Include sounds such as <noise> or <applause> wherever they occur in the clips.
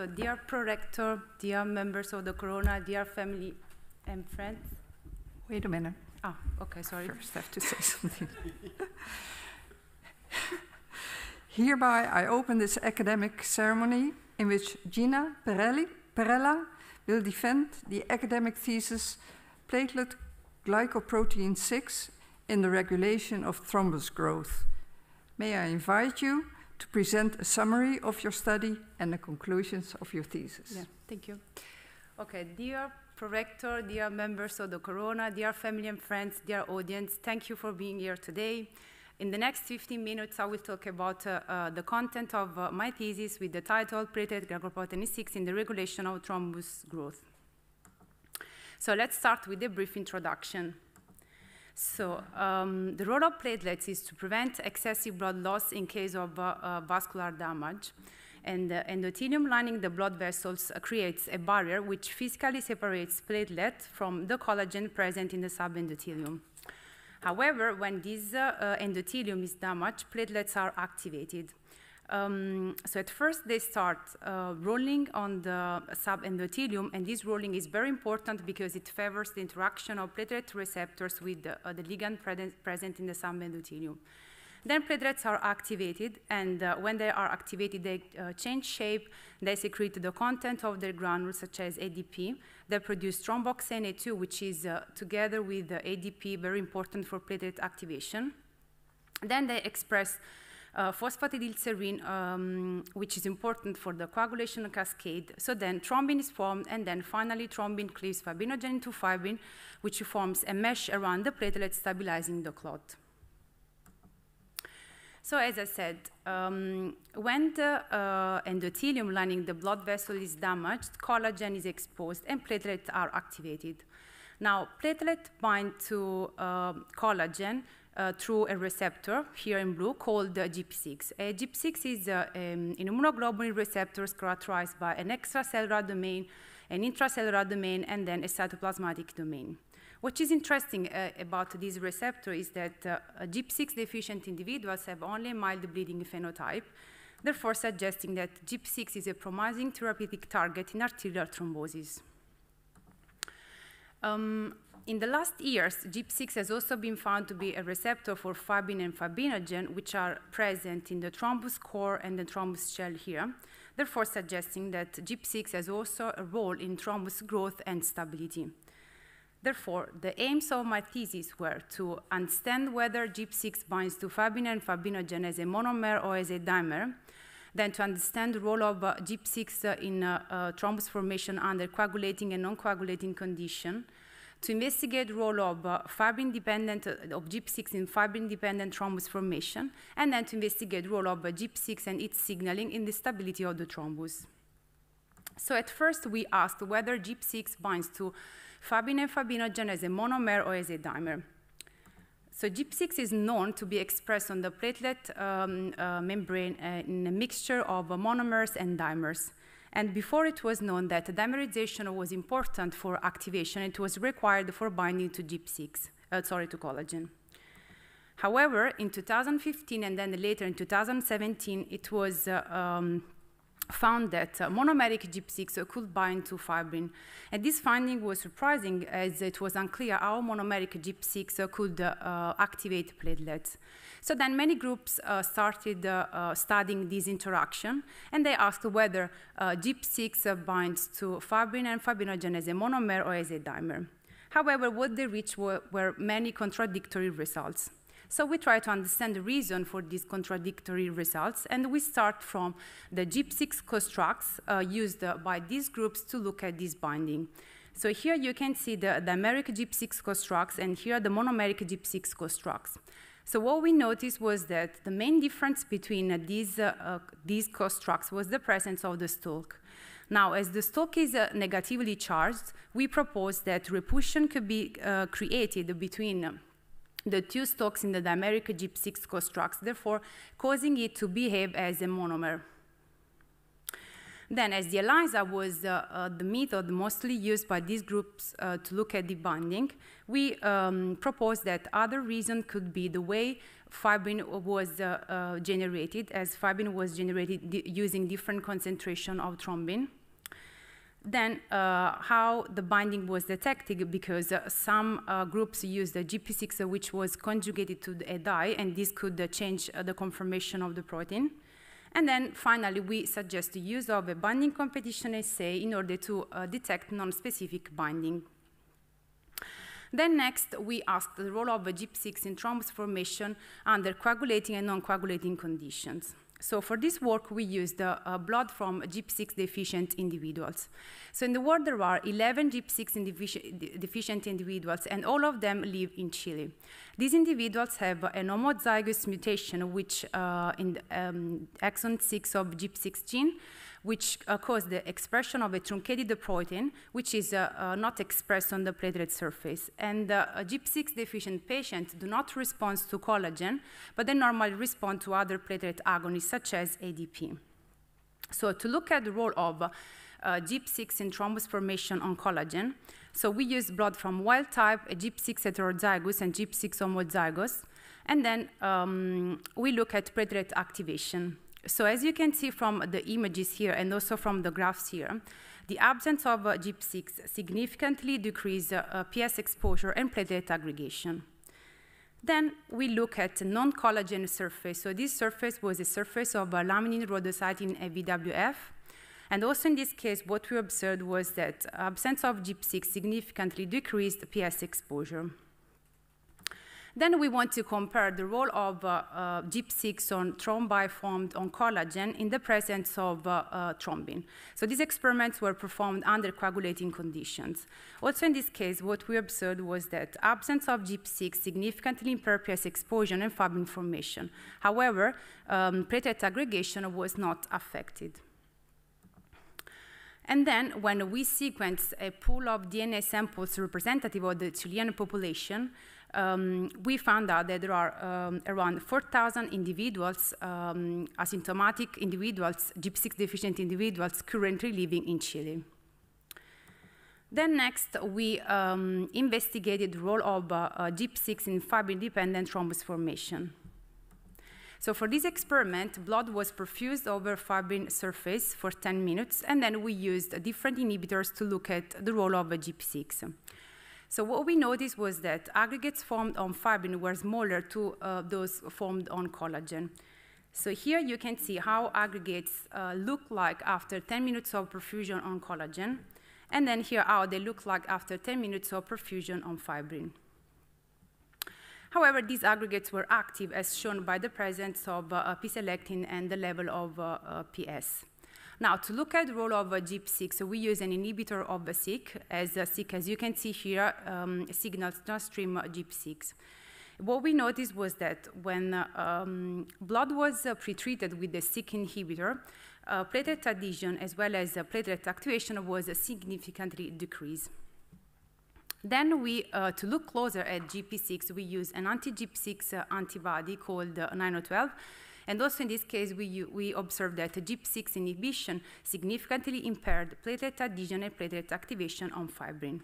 So dear prorector, dear members of the Corona, dear family and friends. Wait a minute. Ah, okay, sorry. First, I have to say <laughs> something. Hereby, I open this academic ceremony in which Gina Perelli, Perella will defend the academic thesis Platelet Glycoprotein 6 in the regulation of thrombus growth. May I invite you to present a summary of your study and the conclusions of your thesis. Yeah, thank you. Okay, dear Prorector, dear members of the Corona, dear family and friends, dear audience, thank you for being here today. In the next 15 minutes, I will talk about uh, uh, the content of uh, my thesis with the title Platelet Glycoprotein 6 in the Regulation of Thrombus Growth. So let's start with a brief introduction. So um, the role of platelets is to prevent excessive blood loss in case of uh, uh, vascular damage. And the endothelium lining the blood vessels uh, creates a barrier which physically separates platelet from the collagen present in the subendothelium. However, when this uh, endothelium is damaged, platelets are activated. Um, so at first they start uh, rolling on the subendothelium, and this rolling is very important because it favors the interaction of platelet receptors with the, uh, the ligand pre present in the subendothelium. Then platelets are activated, and uh, when they are activated, they uh, change shape. They secrete the content of their granules, such as ADP. They produce thromboxane A2, which is, uh, together with ADP, very important for platelet activation. Then they express uh, phosphatidylserine, um, which is important for the coagulation cascade. So then thrombin is formed, and then finally thrombin cleaves fibrinogen into fibrin, which forms a mesh around the platelet, stabilizing the clot. So as I said, um, when the uh, endothelium lining the blood vessel is damaged, collagen is exposed and platelets are activated. Now, platelets bind to uh, collagen uh, through a receptor, here in blue, called uh, GIP6. Uh, GIP6 is uh, um, an immunoglobulin receptor characterized by an extracellular domain, an intracellular domain, and then a cytoplasmatic domain. What is interesting uh, about this receptor is that uh, GIP6 deficient individuals have only mild bleeding phenotype, therefore suggesting that GIP6 is a promising therapeutic target in arterial thrombosis. Um, in the last years, GIP6 has also been found to be a receptor for fibrin and fibrinogen, which are present in the thrombus core and the thrombus shell here, therefore suggesting that GIP6 has also a role in thrombus growth and stability. Therefore, the aims of my thesis were to understand whether GIP6 binds to fibrin and fibrinogen as a monomer or as a dimer, then to understand the role of uh, GIP6 uh, in uh, uh, thrombus formation under coagulating and non-coagulating condition, to investigate role of uh, fibrin-dependent, uh, of GIP6 in fibrin-dependent thrombus formation, and then to investigate role of GIP6 and its signaling in the stability of the thrombus. So at first we asked whether GIP6 binds to fibrin and fibrinogen as a monomer or as a dimer. So GIP6 is known to be expressed on the platelet um, uh, membrane uh, in a mixture of uh, monomers and dimers. And before it was known that dimerization was important for activation, it was required for binding to GIP6, uh, sorry, to collagen. However, in 2015 and then later in 2017, it was uh, um, found that uh, monomeric GIP6 could bind to fibrin. And this finding was surprising as it was unclear how monomeric GIP6 could uh, activate platelets. So then many groups uh, started uh, uh, studying this interaction, and they asked whether uh, GIP6 binds to fibrin and fibrinogen as a monomer or as a dimer. However, what they reached were, were many contradictory results. So we try to understand the reason for these contradictory results, and we start from the GIP6 constructs uh, used uh, by these groups to look at this binding. So here you can see the, dimeric GIP6 constructs, and here are the monomeric GIP6 constructs. So what we noticed was that the main difference between uh, these, uh, uh, these constructs was the presence of the stalk. Now, as the stalk is negatively charged, we propose that repulsion could be created between the two stalks in the dimeric GIP6 constructs, therefore causing it to behave as a monomer. Then, as the ELISA was uh, uh, the method mostly used by these groups uh, to look at the binding, we um, proposed that other reason could be the way fibrin was generated, as fibrin was generated using different concentration of thrombin. Then uh, how the binding was detected because uh, some uh, groups used the GP6 which was conjugated to a dye and this could change the conformation of the protein. And then finally, we suggest the use of a binding competition assay in order to uh, detect non-specific binding. Then next, we asked the role of a GIP6 in thrombus formation under coagulating and non-coagulating conditions. So for this work, we used uh, uh, blood from GIP6 deficient individuals. So in the world, there are 11 GIP6 deficient individuals, and all of them live in Chile. These individuals have an homozygous mutation, which uh, in um, exon 6 of GIP6 gene, which cause the expression of a truncated protein, which is uh, uh, not expressed on the platelet surface. And uh, GIP6 deficient patients do not respond to collagen, but they normally respond to other platelet agonists, such as ADP. So to look at the role of uh, GIP6 in thrombus formation on collagen, so we use blood from wild type, a GIP6 heterozygous and GIP6 homozygous, and then um, we look at platelet activation. So as you can see from the images here and also from the graphs here, the absence of uh, GIP6 significantly decreases uh, PS exposure and platelet aggregation. Then we look at non-collagen surface. So this surface was a surface of a laminin rhodocyte in a VWF. And also in this case, what we observed was that absence of GIP6 significantly decreased PS exposure. Then we want to compare the role of uh, uh, GIP6 on thrombi formed on collagen in the presence of uh, uh, thrombin. So these experiments were performed under coagulating conditions. Also in this case, what we observed was that absence of GIP6 significantly impaired PS exposure and fibrin formation. However, um, platelet aggregation was not affected. And then when we sequence a pool of DNA samples representative of the Chilean population, um, we found out that there are um, around 4,000 individuals, um, asymptomatic individuals, GIP6 deficient individuals currently living in Chile. Then next, we um, investigated the role of uh, uh, GIP6 in fibrin-dependent thrombus formation. So for this experiment, blood was perfused over fibrin surface for 10 minutes, and then we used different inhibitors to look at the role of a GIP6. So what we noticed was that aggregates formed on fibrin were smaller to uh, those formed on collagen. So here you can see how aggregates uh, look like after 10 minutes of perfusion on collagen, and then here how they look like after 10 minutes of perfusion on fibrin. However, these aggregates were active as shown by the presence of uh, p-selectin and the level of uh, uh PS. Now, to look at the role of uh, GIP6, so we use an inhibitor of the SYK, as SYK, as you can see here, um, signals downstream uh, GIP6. What we noticed was that when um, blood was uh, pretreated with the SYK inhibitor, uh, platelet adhesion as well as uh, platelet activation was significantly decreased. Then we, uh, to look closer at GP6, we use an anti-GP6 uh, antibody called uh, 9012, and also in this case, we, we observed that GIP6 inhibition significantly impaired platelet adhesion and platelet activation on fibrin.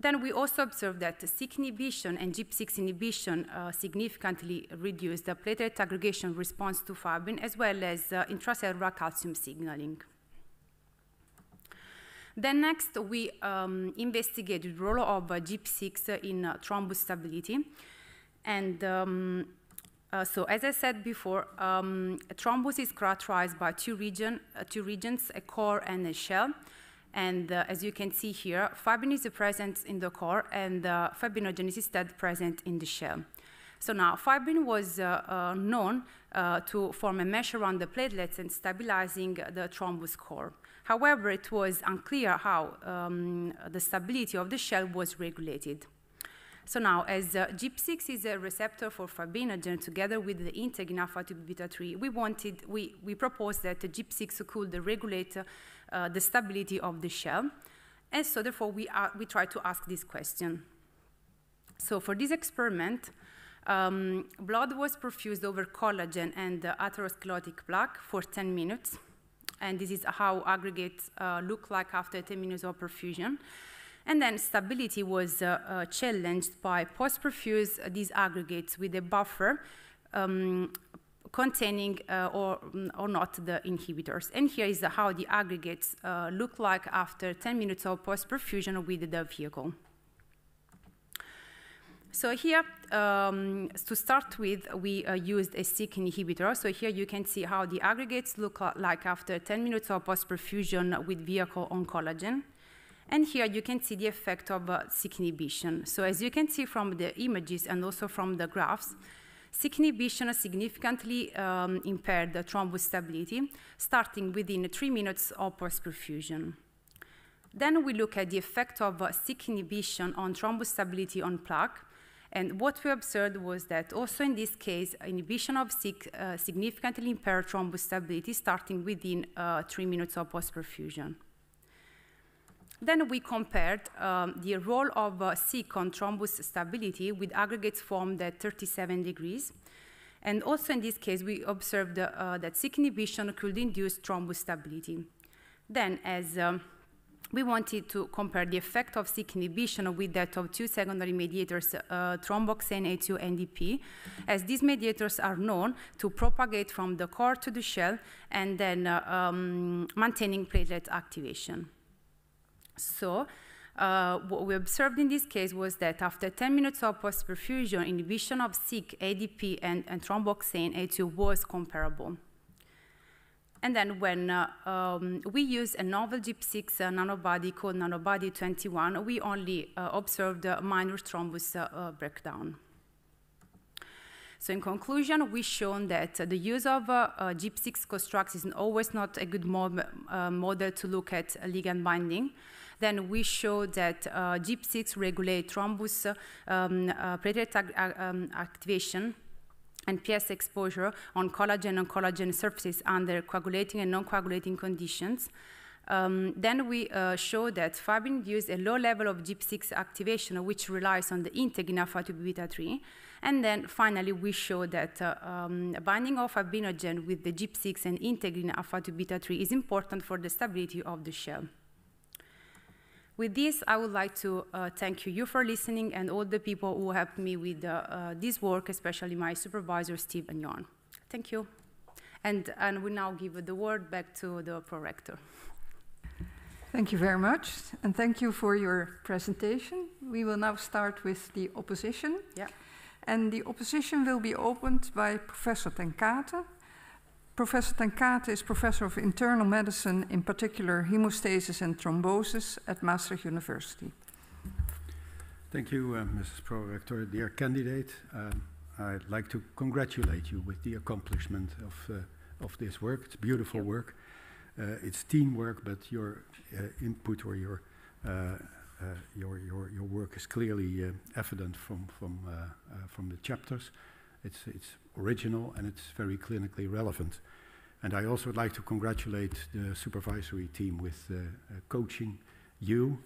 Then we also observed that SYK inhibition and GIP6 inhibition uh, significantly reduced the platelet aggregation response to fibrin as well as uh, intracellular calcium signaling. Then next, we um, investigated the role of uh, GIP6 in uh, thrombus stability. And um, uh, so as I said before, um, thrombus is characterized by two, region, uh, two regions, a core and a shell. And uh, as you can see here, fibrin is present in the core and uh, fibrinogen is present in the shell. So now fibrin was uh, known to form a mesh around the platelets and stabilizing the thrombus core. However, it was unclear how um, the stability of the shell was regulated. So now, as uh, GIP6 is a receptor for fibrinogen together with the integrin alpha 2 beta 3, we wanted, we, we proposed that the GIP6 could regulate uh, the stability of the shell. And so therefore, we, are, we tried to ask this question. So for this experiment, um, blood was perfused over collagen and uh, atherosclerotic plaque for 10 minutes. and this is how aggregates uh, look like after 10 minutes of perfusion. And then stability was uh, uh, challenged by post-perfuse disaggregates with a buffer um, containing uh, or, or not the inhibitors. And here is how the aggregates uh, look like after 10 minutes of post-perfusion with the vehicle. So here, um, to start with, we uh, used a SYK inhibitor. So here you can see how the aggregates look like after 10 minutes of post-perfusion with vehicle on collagen. And here you can see the effect of uh, SYK inhibition. So as you can see from the images and also from the graphs, SYK inhibition significantly um, impaired the thrombus stability, starting within three minutes of post-perfusion. Then we look at the effect of uh, SYK inhibition on thrombus stability on plaque, and what we observed was that also in this case, inhibition of SYK uh, significantly impaired thrombus stability starting within uh, three minutes of post-perfusion. Then we compared um, the role of uh, on thrombus stability with aggregates formed at 37 degrees. And also in this case, we observed uh, that SYK inhibition could induce thrombus stability. Then, as um, we wanted to compare the effect of SYK inhibition with that of two secondary mediators, uh, thromboxane A2 and NDP, as these mediators are known to propagate from the core to the shell and then uh, um, maintaining platelet activation. So uh, what we observed in this case was that after 10 minutes of post-perfusion, inhibition of SYK, ADP, and, and thromboxane A2 was comparable. And then when uh, um, we used a novel GIP6 uh, nanobody called nanobody 21, we only uh, observed a minor thrombus uh, uh, breakdown. So in conclusion, we've shown that the use of GIP6 constructs is always not a good mo model to look at ligand binding. Then we showed that uh, GIP6 regulate thrombus um, uh, um, activation and PS exposure on collagen and collagen surfaces under coagulating and non-coagulating conditions. Um, then we uh, show that fibrin gives a low level of GIP6 activation, which relies on the integrin alpha 2 beta 3. And then finally, we show that uh, um, binding of fibrinogen with the GIP6 and integrin alpha 2 beta 3 is important for the stability of the shell. With this, I would like to uh, thank you, you for listening and all the people who helped me with uh, uh, this work, especially my supervisor, Steve and Jan. Thank you. And, and we now give the word back to the prorector. Thank you very much, and thank you for your presentation. We will now start with the opposition. Yeah. And the opposition will be opened by Professor ten Kate, Professor ten Kate is professor of internal medicine, in particular hemostasis and thrombosis at Maastricht University. Thank you, uh, Mrs. Prorector. Dear candidate, um, I'd like to congratulate you with the accomplishment of, uh, of this work. It's beautiful work. Uh, it's teamwork, but your uh, input or your, uh, uh, your, your, your work is clearly evident from, from, from the chapters. It's, it's original and it's very clinically relevant. And I also would like to congratulate the supervisory team with uh, uh, coaching you.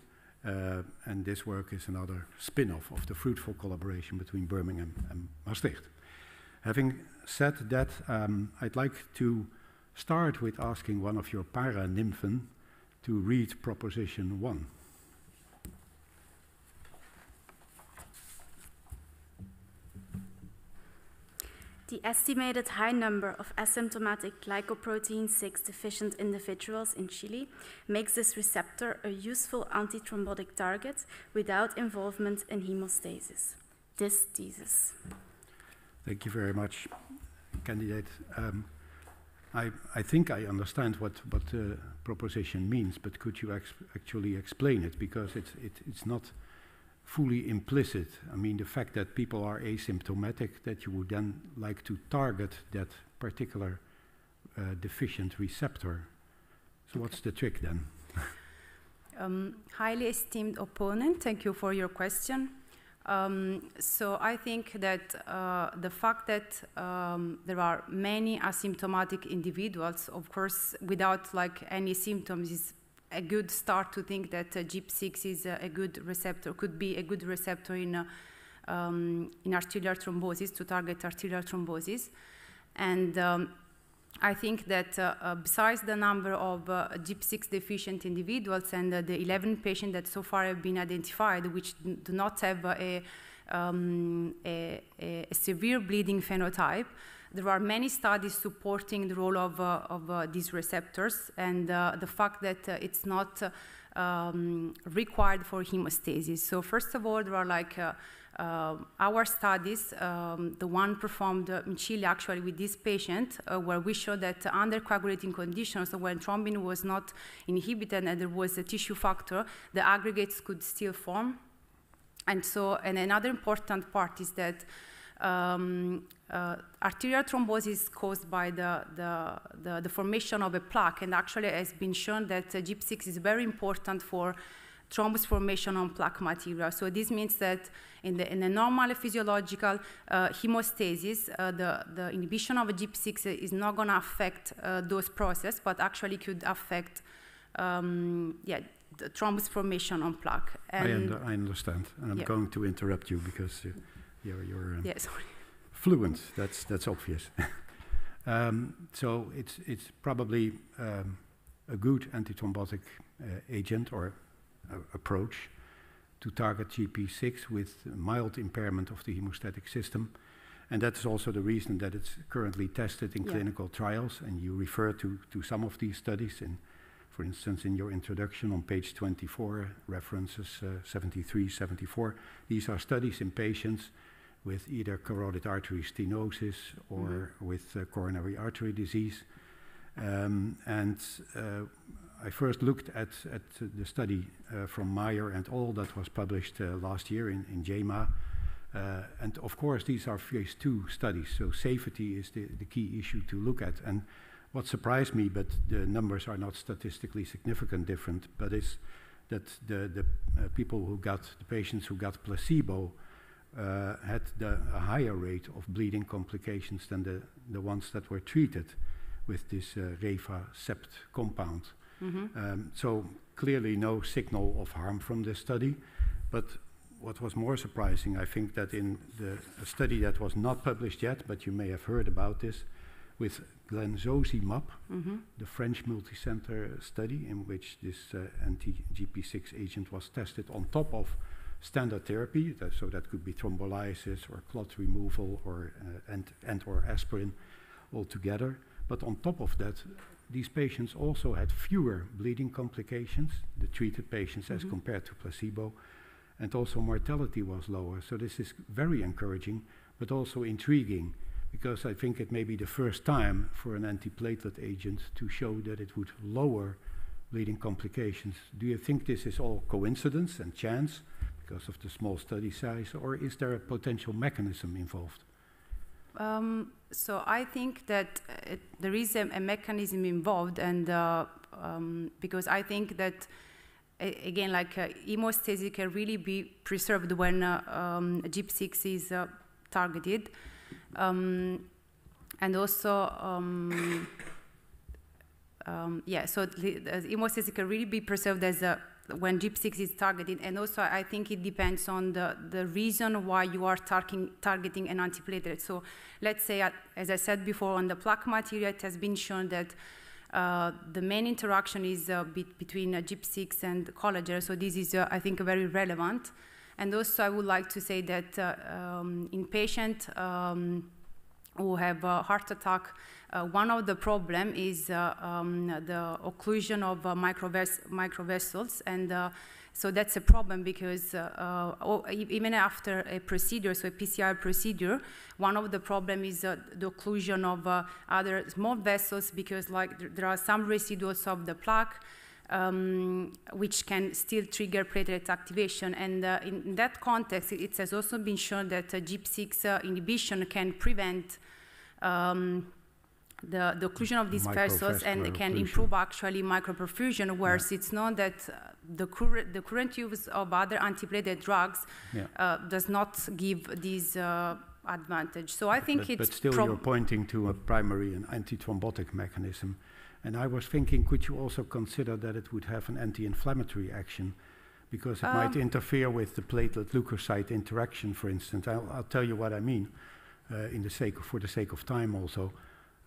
Uh, and this work is another spin-off of the fruitful collaboration between Birmingham and Maastricht. Having said that, um, I'd like to start with asking one of your para-nymphen to read proposition one. The estimated high number of asymptomatic glycoprotein 6 deficient individuals in Chile makes this receptor a useful antithrombotic target without involvement in hemostasis. This thesis. Thank you very much, candidate. Um, I, I, think I understand what, what the proposition means, but could you actually explain it? Because it's, it, it's not fully implicit. I mean, the fact that people are asymptomatic, that you would then like to target that particular uh, deficient receptor. So, what's the trick then? <laughs> um, highly esteemed opponent, thank you for your question. Um, so I think that uh, the fact that um, there are many asymptomatic individuals, of course, without like any symptoms, is a good start to think that uh, GIP6 is a, a, good receptor, could be a good receptor in, uh, um, in arterial thrombosis to target arterial thrombosis. And um, I think that uh, uh, besides the number of uh, GIP6 deficient individuals and the 11 patients that so far have been identified, which do not have a, um, a, a, severe bleeding phenotype, there are many studies supporting the role of, uh, of uh, these receptors and uh, the fact that it's not um, required for hemostasis. So first of all, there are like uh, our studies, um, the one performed in Chile actually with this patient, uh, where we showed that under coagulating conditions, so when thrombin was not inhibited and there was a tissue factor, the aggregates could still form. And so, and another important part is that um, uh, arterial thrombosis caused by the, the, the, the, formation of a plaque, and actually it has been shown that uh, GIP6 is very important for thrombus formation on plaque material. So this means that in, the, in a normal physiological uh, hemostasis, uh, the, the inhibition of a GIP6 is not going to affect uh, those processes, but actually could affect um, yeah, the thrombus formation on plaque. And I, under, I understand, and I'm yeah. going to interrupt you because you're, you're um, yeah, <laughs> fluent. That's, that's obvious. <laughs> um, so it's, it's probably um, a good antithrombotic uh, agent or approach to target GP6 with mild impairment of the hemostatic system. And that's also the reason that it's currently tested in yeah. clinical trials. And you refer to, to some of these studies. In, for instance, in your introduction on page 24, references uh, 73, 74. These are studies in patients with either carotid artery stenosis or mm -hmm. with uh, coronary artery disease. Um, and uh, I first looked at, at the study uh, from Meyer and all that was published uh, last year in, in JAMA. Uh, and of course, these are phase two studies, so safety is the, the key issue to look at. And what surprised me, but the numbers are not statistically significant different, but is that the, the uh, people who got, the patients who got placebo uh, had the, a higher rate of bleeding complications than the, the ones that were treated with this uh, Refa-Sept compound. Mm -hmm. um, so clearly no signal of harm from this study. But what was more surprising, I think that in the study that was not published yet, but you may have heard about this, with glenzozimab, mm -hmm. the French multicenter study in which this uh, anti-GP6 agent was tested on top of standard therapy, that, so that could be thrombolysis or clot removal or uh, and, and or aspirin altogether. But on top of that, these patients also had fewer bleeding complications, the treated patients mm -hmm. as mm-hmm. compared to placebo, and also mortality was lower. So this is very encouraging, but also intriguing, because I think it may be the first time for an antiplatelet agent to show that it would lower bleeding complications. Do you think this is all coincidence and chance because of the small study size, or is there a potential mechanism involved? Um, so I think that it, there is a, a, mechanism involved, and uh, um, because I think that again, like uh, hemostasis can really be preserved when uh, um, GIP6 is uh, targeted, um, and also. Um, um, yeah, so the, the hemostasis can really be preserved as a when GIP6 is targeted, and also I think it depends on the, the reason why you are targeting, targeting an antiplatelet. So let's say, uh, as I said before, on the plaque material, it has been shown that uh, the main interaction is uh, be between uh, GIP6 and collagen, so this is, uh, I think, very relevant. And also I would like to say that uh, um, in patients um, who have a heart attack, one of the problem is uh, um, the occlusion of uh, microvess microvessels, and so that's a problem because uh, uh, even after a procedure, so a PCI procedure, one of the problem is uh, the occlusion of other small vessels because like there are some residuals of the plaque um, which can still trigger platelet activation. And uh, in, that context, it has also been shown that uh, GIP6 uh, inhibition can prevent um, the, the occlusion of these vessels and can improve actually microperfusion, whereas yeah. it's known that uh, the, cur the current use of other antiplatelet drugs yeah. uh, does not give these uh, advantage. So I think but, it's... But still you're pointing to a primary and antithrombotic mechanism. And I was thinking, could you also consider that it would have an anti-inflammatory action? Because it um, might interfere with the platelet-leukocyte interaction, for instance. I'll, I'll, tell you what I mean, uh, in the sake of, for the sake of time also.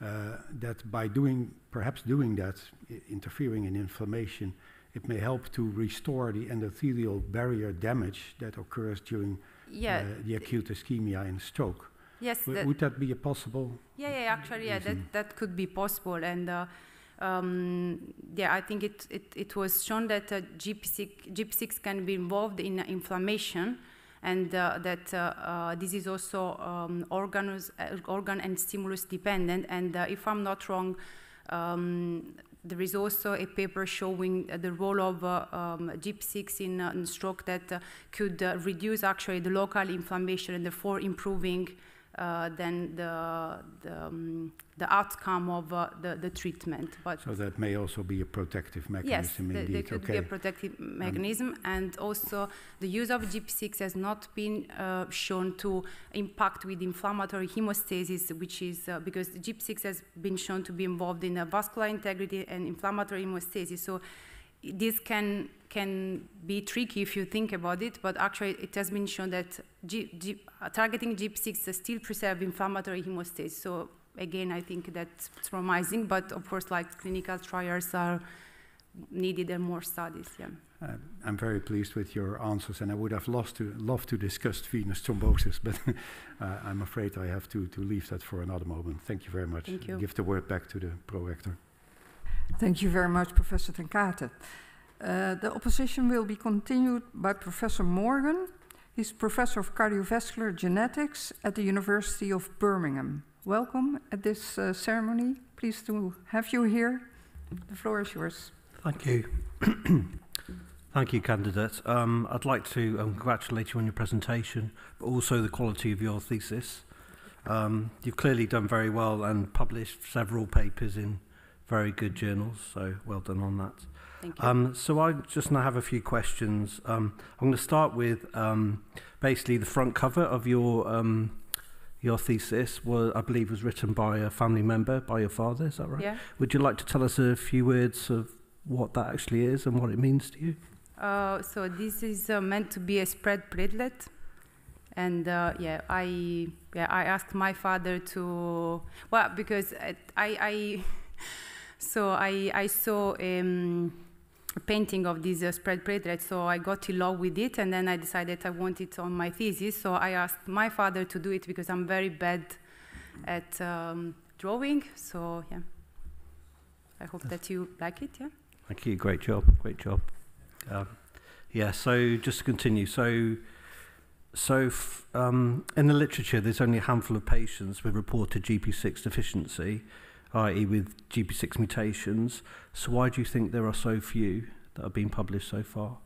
Uh, that by doing, perhaps doing that, interfering in inflammation, it may help to restore the endothelial barrier damage that occurs during yeah, uh, the acute ischemia in stroke. Yes, W- that, would that be a possible? yeah, yeah, actually, yeah, that, that could be possible. And uh, um, yeah, I think it, it, it was shown that uh, GP6, GP6 can be involved in inflammation and uh, that uh, uh, this is also um, organus, uh, organ and stimulus dependent. And uh, if I'm not wrong, um, there is also a paper showing the role of uh, um, GP6 in, in stroke that could reduce actually the local inflammation and therefore improving uh, then the, the, um, the outcome of uh, the, the treatment. But So that may also be a protective yes, mechanism there, indeed. there could okay. be a protective mechanism, and also the use of GP6 has not been uh, shown to impact with inflammatory hemostasis, which is uh, because GP6 has been shown to be involved in vascular integrity and inflammatory hemostasis. So this can can be tricky if you think about it, but actually it has been shown that G, G, uh, targeting GP6 still preserve inflammatory hemostasis. So again, I think that's promising, but of course, like clinical trials are needed and more studies. Yeah. Uh, I'm very pleased with your answers, and I would have loved to, loved to discuss venous thrombosis, <laughs> but uh, I'm afraid I have to, to leave that for another moment. Thank you very much. Thank you. Give the word back to the prorector. Thank you very much, Professor Ten Kate. Uh, the opposition will be continued by Professor Morgan. He's professor of cardiovascular genetics at the University of Birmingham. Welcome at this uh, ceremony. Pleased to have you here. The floor is yours. Thank you. <clears throat> Thank you, candidate. Um, I'd like to um, congratulate you on your presentation, but also the quality of your thesis. Um, you've clearly done very well and published several papers in very good journals, so well done on that. Thank you. Um, so I just now have a few questions. Um, I'm going to start with um, basically the front cover of your um, your thesis. Was I believe was written by a family member, by your father. Is that right? yeah. Would you like to tell us a few words of what that actually is and what it means to you? Uh, so this is uh, meant to be a spread platelet, and uh, yeah, I yeah I asked my father to well because I I, I <laughs> so I I saw um, painting of this uh, spread platelet, so I got in love with it, and then I decided I want it on my thesis. So I asked my father to do it because I'm very bad at um, drawing. So yeah, I hope that you like it. Yeah. Thank you. Great job. Great job. Um, yeah. So just to continue. So, so um, in the literature, there's only a handful of patients with reported GP6 deficiency, i.e., with GP6 mutations. So why do you think there are so few that have been published so far?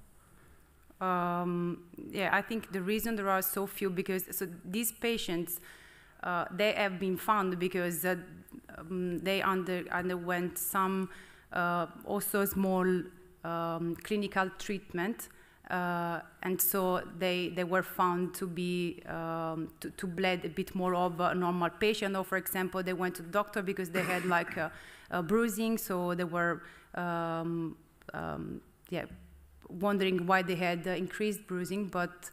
Um, yeah, I think the reason there are so few because so these patients uh, they have been found because uh, um, they under, underwent some uh, also small um, clinical treatment. Uh, and so they, they were found to be um, to, to bleed a bit more of a normal patient. Or for example, they went to the doctor because they had like a, a bruising, so they were um, um, yeah wondering why they had uh, increased bruising, but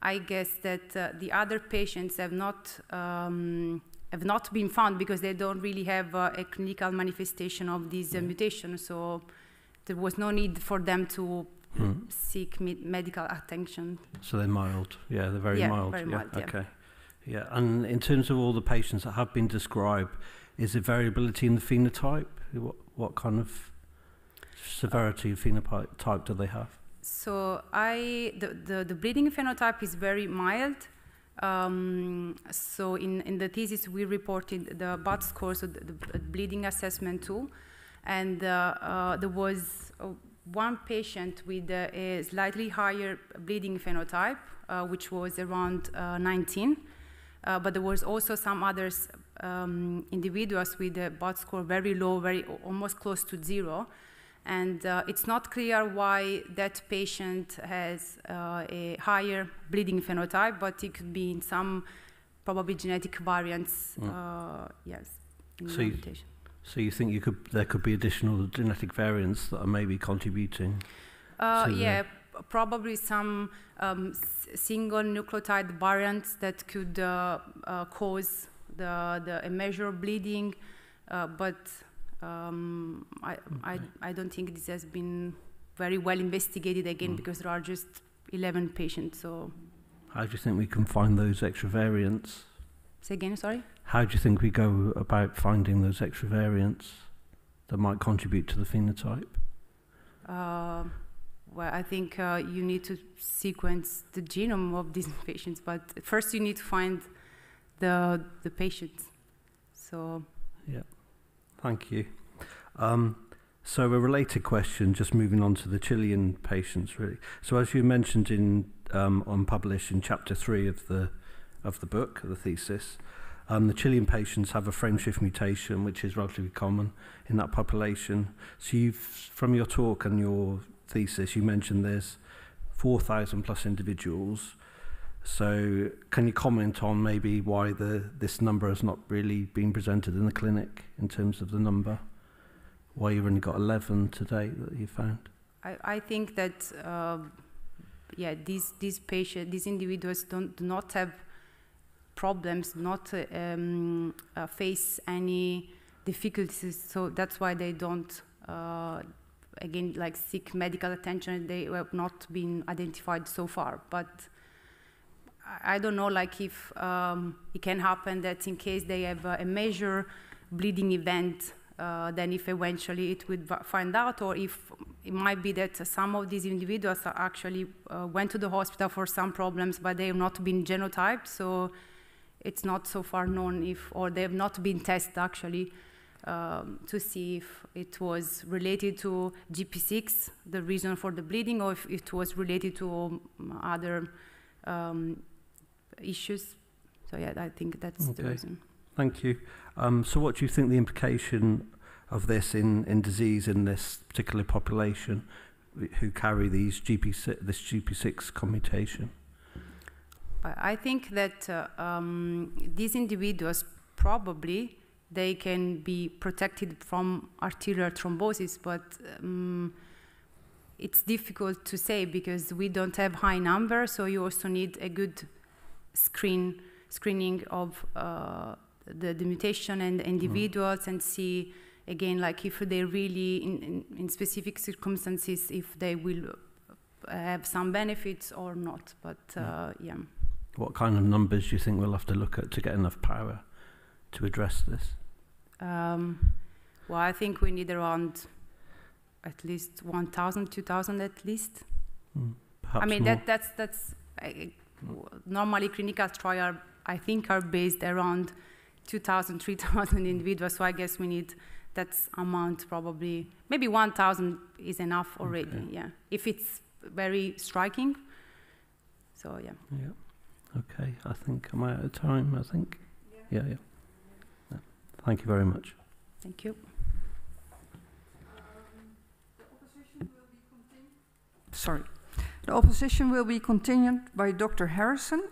I guess that uh, the other patients have not um, have not been found because they don't really have uh, a clinical manifestation of this uh, mutation. So there was no need for them to Hmm. seek me- medical attention. So they're mild. Yeah, they're very Yeah, mild. very yeah. mild, yeah. Okay. Yeah. And in terms of all the patients that have been described, is there variability in the phenotype? What, what kind of severity of phenotype type do they have? So I the, the, the bleeding phenotype is very mild. Um, so in, in the thesis we reported the BOT score, so the, the bleeding assessment tool, and uh, uh, there was uh, one patient with a slightly higher bleeding phenotype, uh, which was around uh, 19. Uh, but there was also some others um, individuals with a BOT score very low, very almost close to zero. And uh, it's not clear why that patient has uh, a higher bleeding phenotype, but it could be in some probably genetic variants. Mm. Uh, yes. in So you- mutation. So you think you could there could be additional genetic variants that are maybe contributing? Uh, yeah, probably some um, s- single nucleotide variants that could uh, uh, cause the, the a measure bleeding. uh, but um, I, okay. I, I don't think this has been very well investigated again mm. because there are just 11 patients. So, how do you think we can find those extra variants? Say again, sorry. How do you think we go about finding those extra variants that might contribute to the phenotype? Uh, well, I think uh, you need to sequence the genome of these <laughs> patients, but first you need to find the the patients. So. Yeah. Thank you. Um, so a related question, just moving on to the Chilean patients, really. So as you mentioned in um, on published in chapter three of the of the book, the thesis, um, the Chilean patients have a frameshift mutation, which is relatively common in that population. So you've, from your talk and your thesis, you mentioned there's 4,000 plus individuals. So can you comment on maybe why the, this number has not really been presented in the clinic in terms of the number? Why you've only got 11 today that you found? I, I think that, uh, yeah, these, these patients, these individuals don't, do not have problems, not uh, um, uh, face any difficulties. So that's why they don't, uh, again, like seek medical attention. They have not been identified so far. But I don't know, like if um, it can happen that in case they have a major bleeding event, uh, then if eventually it would find out, or if it might be that some of these individuals actually uh, went to the hospital for some problems, but they have not been genotyped, so it's not so far known if, or they have not been tested actually um, to see if it was related to GP6, the reason for the bleeding, or if it was related to um, other um, issues. So yeah, I think that's okay. the reason. Thank you. Um, so what do you think the implication of this in, in disease in this particular population who carry these GP6, this GP6 commutation? I think that uh, um, these individuals probably they can be protected from arterial thrombosis, but um, it's difficult to say because we don't have high numbers, so you also need a good screen screening of uh, the, the mutation and the mm-hmm. individuals mm. and see again like if they really in, in, in, specific circumstances if they will have some benefits or not but uh, yeah what kind of numbers do you think we'll have to look at to get enough power to address this um, well i think we need around at least 1000 2000 at least mm, i mean that that's that's I, normally clinical trials, I think, are based around 2,000, 3,000 <laughs> individuals. So I guess we need that amount probably, maybe 1,000 is enough already, okay. yeah. If it's very striking. So, yeah. Yeah. Okay, I think, am I out of time, I think? Yeah, yeah. yeah. yeah. Thank you very much. Thank you. Um, Sorry. The opposition will be continued by Dr. Harrison.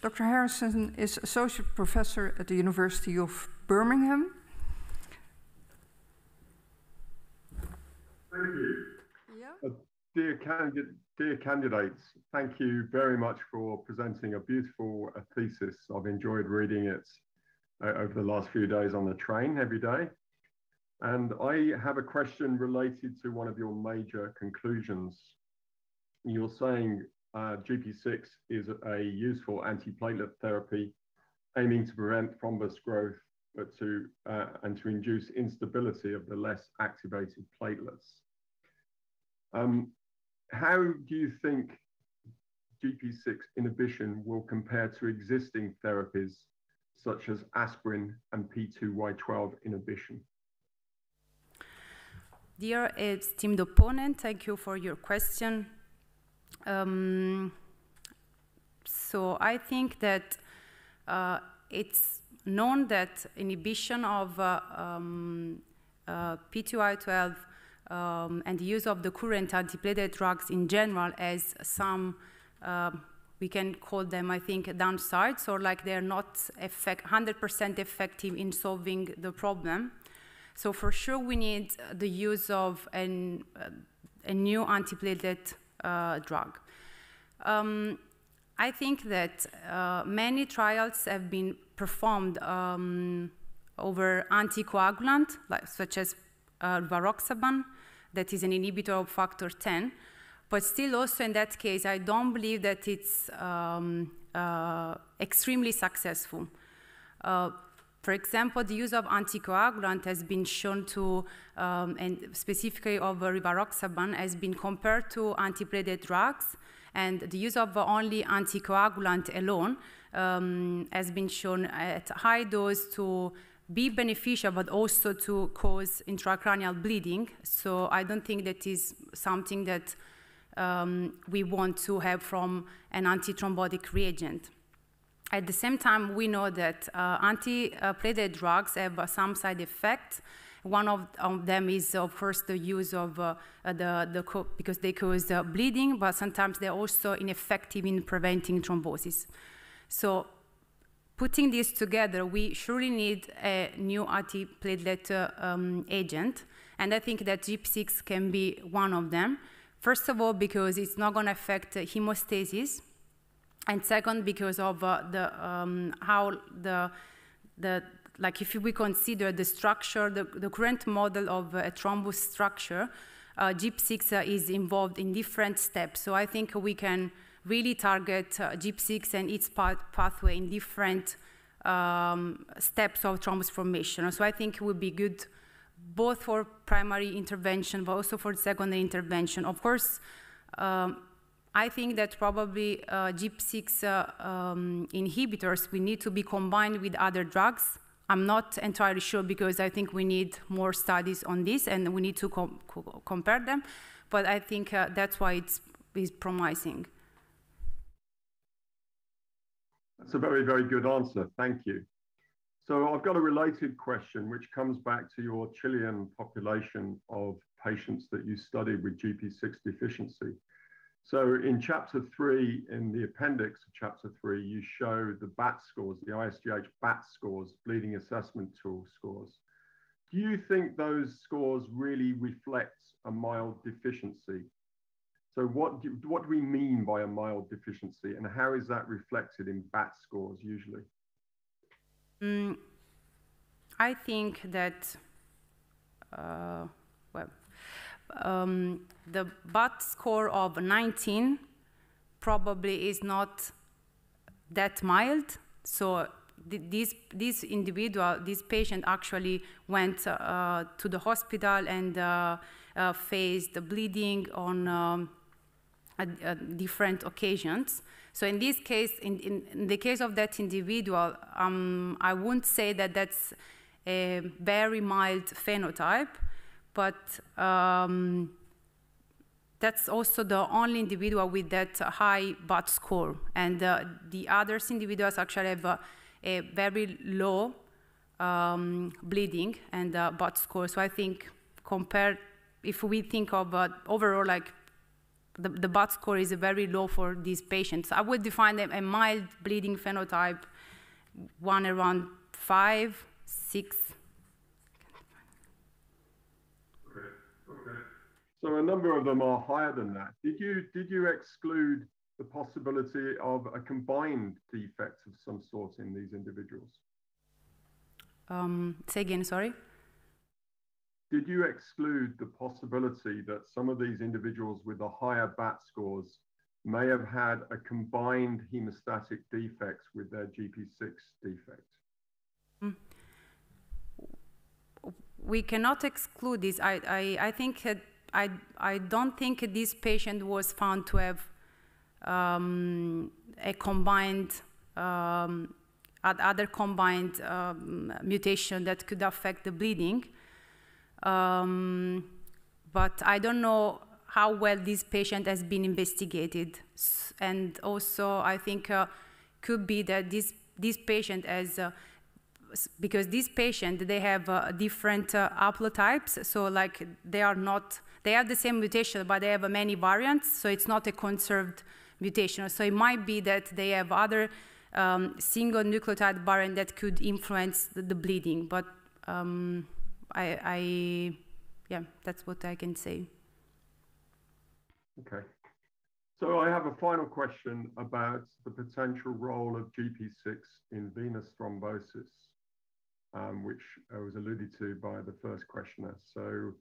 Dr. Harrison is Associate Professor at the University of Birmingham. Thank you. Yeah. Uh, dear, candid dear candidates, thank you very much for presenting a beautiful uh, thesis. I've enjoyed reading it uh, over the last few days on the train every day. And I have a question related to one of your major conclusions you're saying uh, GP6 is a useful antiplatelet therapy aiming to prevent thrombus growth but to, uh, and to induce instability of the less activated platelets. Um, how do you think GP6 inhibition will compare to existing therapies such as aspirin and P2Y12 inhibition? Dear esteemed opponent, thank you for your question. Um, so I think that uh, it's known that inhibition of uh, um, uh, P2Y12 um, and the use of the current antiplatelet drugs in general as some, um, we can call them, I think, downsides, or like they're not 100% effective in solving the problem. So for sure, we need the use of an, uh, a new antiplatelet uh, drug. Um, I think that uh, many trials have been performed um, over anticoagulant, like, such as uh, rivaroxaban, that is an inhibitor of factor 10. But still, also in that case, I don't believe that it's um, uh, extremely successful. Uh, for example, the use of anticoagulant has been shown to, um, and specifically of rivaroxaban, has been compared to antiplatelet drugs, and the use of only anticoagulant alone um, has been shown at high dose to be beneficial, but also to cause intracranial bleeding. So I don't think that is something that um, we want to have from an antithrombotic reagent. At the same time, we know that uh, anti-platelet drugs have uh, some side effects. One of, them is, of course, the use of uh, the, the because they cause uh, bleeding, but sometimes they're also ineffective in preventing thrombosis. So putting this together, we surely need a new antiplatelet uh, um, agent, and I think that GIP6 can be one of them. First of all, because it's not going to affect hemostasis, and second, because of uh, the um, how the the like if we consider the structure, the, the current model of a thrombus structure, uh, GIP6 uh, is involved in different steps. So I think we can really target uh, GIP6 and its path pathway in different um, steps of thrombus formation. So I think it would be good both for primary intervention, but also for secondary intervention. Of course, um, I think that probably uh, GIP6 uh, um, inhibitors we need to be combined with other drugs. I'm not entirely sure because I think we need more studies on this and we need to com compare them. But I think uh, that's why it's, it's promising. That's a very, very good answer. Thank you. So I've got a related question, which comes back to your Chilean population of patients that you studied with GP6 deficiency. So in chapter three, in the appendix of chapter three, you show the BAT scores, the ISGH BAT scores, bleeding assessment tool scores. Do you think those scores really reflect a mild deficiency? So what do, what do we mean by a mild deficiency and how is that reflected in BAT scores usually? Mm, I think that, uh, well, um, the BAT score of 19 probably is not that mild. So th this, this individual, this patient actually went uh, to the hospital and uh, uh, faced bleeding on um, at, at, different occasions. So in this case, in, in, in the case of that individual, um, I wouldn't say that that's a very mild phenotype, but um, that's also the only individual with that high BAT score. And uh, the others individuals actually have a, a very low um, bleeding and uh, BAT score. So I think compared, if we think of uh, overall, like the, the BAT score is very low for these patients. I would define them a mild bleeding phenotype, one around five, six, Okay. Okay. So a number of them are higher than that. Did you did you exclude the possibility of a combined defect of some sort in these individuals? Um, say again, sorry. Did you exclude the possibility that some of these individuals with the higher BAT scores may have had a combined hemostatic defects with their GP6 defect? Mm. We cannot exclude this. I, I, I think I, I don't think this patient was found to have um, a combined, um, other combined um, mutation that could affect the bleeding. Um, but I don't know how well this patient has been investigated. And also, I think uh, could be that this, this patient has, uh, because this patient, they have uh, different uh, haplotypes, so like they are not they have the same mutation, but they have many variants, so it's not a conserved mutation. So it might be that they have other um, single nucleotide variant that could influence the, the bleeding. But um, I, I, yeah, that's what I can say. Okay. So I have a final question about the potential role of GP6 in venous thrombosis. um, which was alluded to by the first questioner. So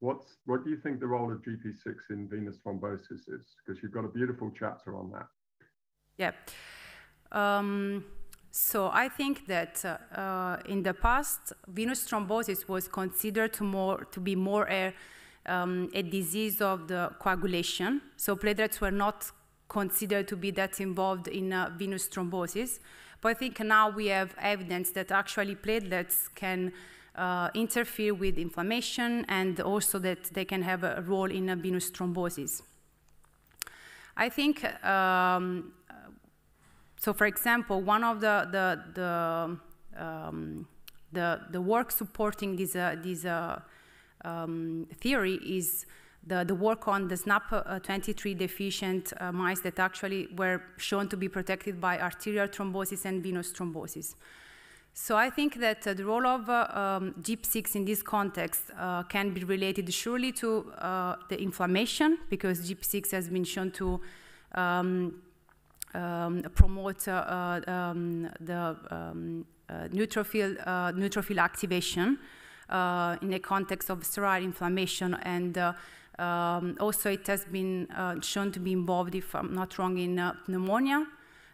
what's, what do you think the role of GP6 in venous thrombosis is? Because you've got a beautiful chapter on that. Yeah. Um, so I think that uh, uh, in the past, venous thrombosis was considered to, more, to be more a, um, a disease of the coagulation. So platelets were not considered to be that involved in uh, venous thrombosis. But I think now we have evidence that actually platelets can uh, interfere with inflammation and also that they can have a role in a venous thrombosis. I think um, so for example, one of the, the, the, um, the, the work supporting this, uh, this uh, um, theory is the, the work on the SNAP23 deficient uh, mice that actually were shown to be protected by arterial thrombosis and venous thrombosis. So I think that uh, the role of uh, um, GIP6 in this context uh, can be related surely to uh, the inflammation because GIP6 has been shown to um, um, promote uh, uh, um, the um, uh, neutrophil, neutrophil activation in the context of steroid inflammation and um, also it has been shown to be involved, if I'm not wrong, in pneumonia,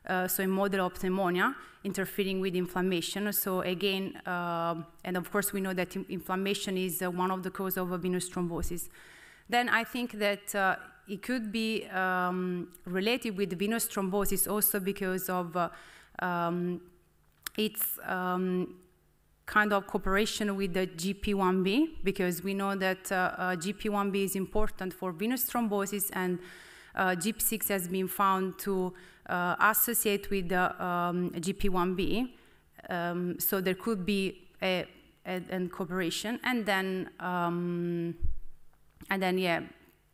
uh, so a model of pneumonia interfering with inflammation. So again, uh, and of course we know that inflammation is uh, one of the causes of venous thrombosis. Then I think that it could be um, related with venous thrombosis also because of uh, um, its um, kind of cooperation with the GP1B because we know that uh, uh, GP1B is important for venous thrombosis and uh, GIP6 has been found to uh, associate with um, GP1B. Um, so there could be a, a, a cooperation and then um, and then yeah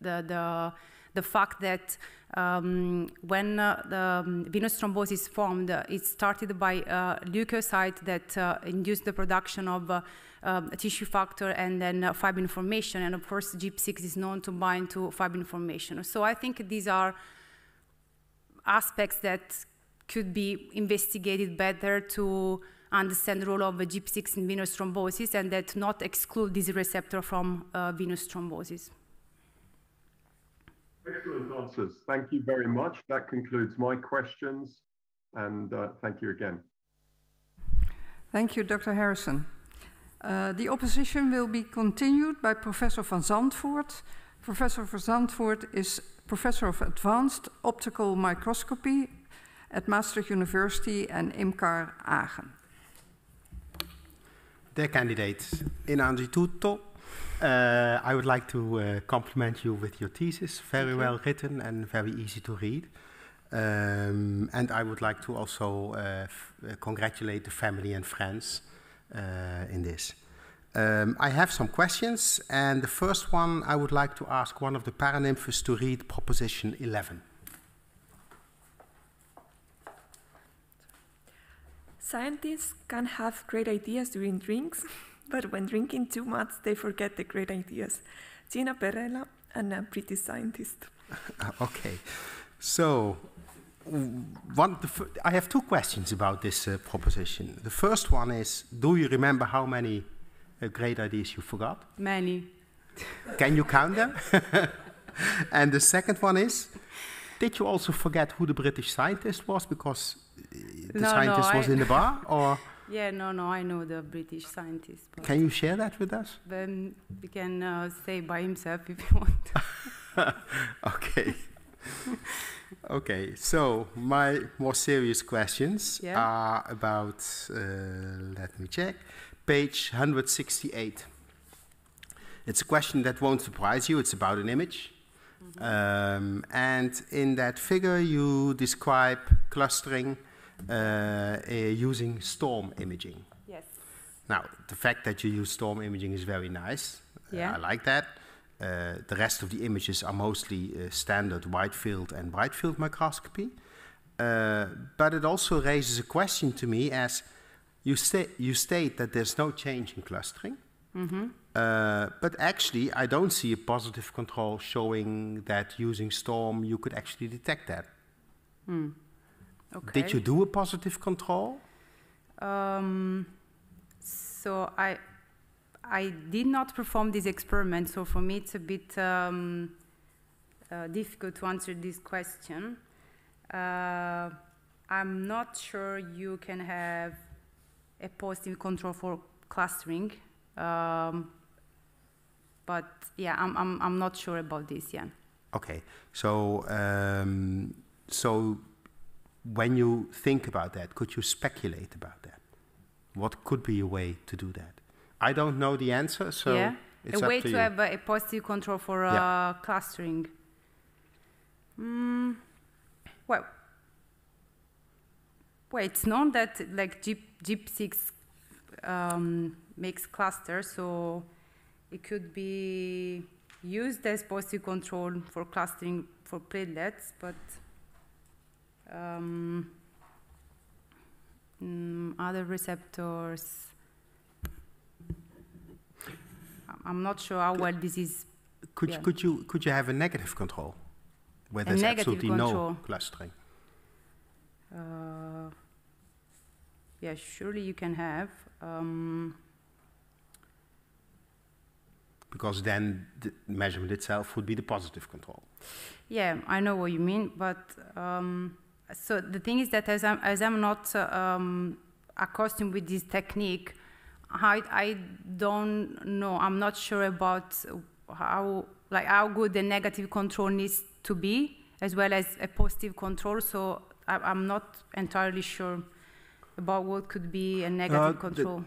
the, the, the fact that um, when uh, the um, venous thrombosis formed, uh, it started by uh, leukocyte that uh, induced the production of uh, um, tissue factor and then uh, fibrin formation. And of course, GIP6 is known to bind to fibrin formation. So I think these are aspects that could be investigated better to understand the role of GIP6 in venous thrombosis and that not exclude this receptor from venous thrombosis. Excellent answers. Thank you very much. That concludes my questions. And uh, thank you again. Thank you, Dr. Harrison. Uh, the opposition will be continued by Professor van Zandvoort. Professor van Zandvoort is Professor of Advanced Optical Microscopy at Maastricht University and IMCAR Aachen. Dear candidates, innanzitutto uh, I would like to uh, compliment you with your thesis, very well written and very easy to read. Um, and I would like to also uh, uh congratulate the family and friends uh, in this. Um, I have some questions, and the first one I would like to ask one of the Paranymphs to read Proposition 11. Scientists can have great ideas during drinks, but when drinking too much, they forget the great ideas. Gina Perella, and a British scientist. <laughs> okay, so one, I have two questions about this uh, proposition. The first one is, do you remember how many uh, great ideas you forgot? Many. Can you count them? <laughs> and the second one is, did you also forget who the British scientist was because uh, the no, scientist no, was I in the bar, or? <laughs> Yeah, no, no, I know the British scientist. Can you share that with us? Then we can uh, say by himself if you want. <laughs> okay. okay, so my more serious questions yeah. are about, uh, let me check, page 168. It's a question that won't surprise you, it's about an image. Mm -hmm. um, and in that figure, you describe clustering using storm imaging. Yes. Now, the fact that you use storm imaging is very nice. Uh, yeah. I like that. Uh, the rest of the images are mostly uh, standard wide field and bright field microscopy. Uh, but it also raises a question to me as you, sta you state that there's no change in clustering. Mm -hmm. but actually, I don't see a positive control showing that using storm you could actually detect that. Mm. Okay. Did you do a positive control? Um, so I, I did not perform this experiment, so for me it's a bit um, uh, difficult to answer this question. Uh, I'm not sure you can have a positive control for clustering, um, but yeah, I'm, I'm, I'm not sure about this, yeah. Okay, so, um, so when you think about that, could you speculate about that? What could be a way to do that? I don't know the answer, so yeah. it's a way to, to, have a, positive control for uh, yeah. clustering. Mm, well, well, it's known that like Jeep, Jeep6 um, makes clusters, so it could be used as positive control for clustering for platelets, but um, mm, other receptors, I'm not sure how well this is. Could, yeah. you, could, you, could you have a negative control where there's absolutely control. no clustering? Uh, yeah, surely you can have. Um, because then the measurement itself would be the positive control. Yeah, I know what you mean, but um, so the thing is that as I'm, as I'm not uh, um, accustomed with this technique, I, I don't know. I'm not sure about how like how good the negative control needs to be, as well as a positive control. So I, am not entirely sure about what could be a negative uh, control.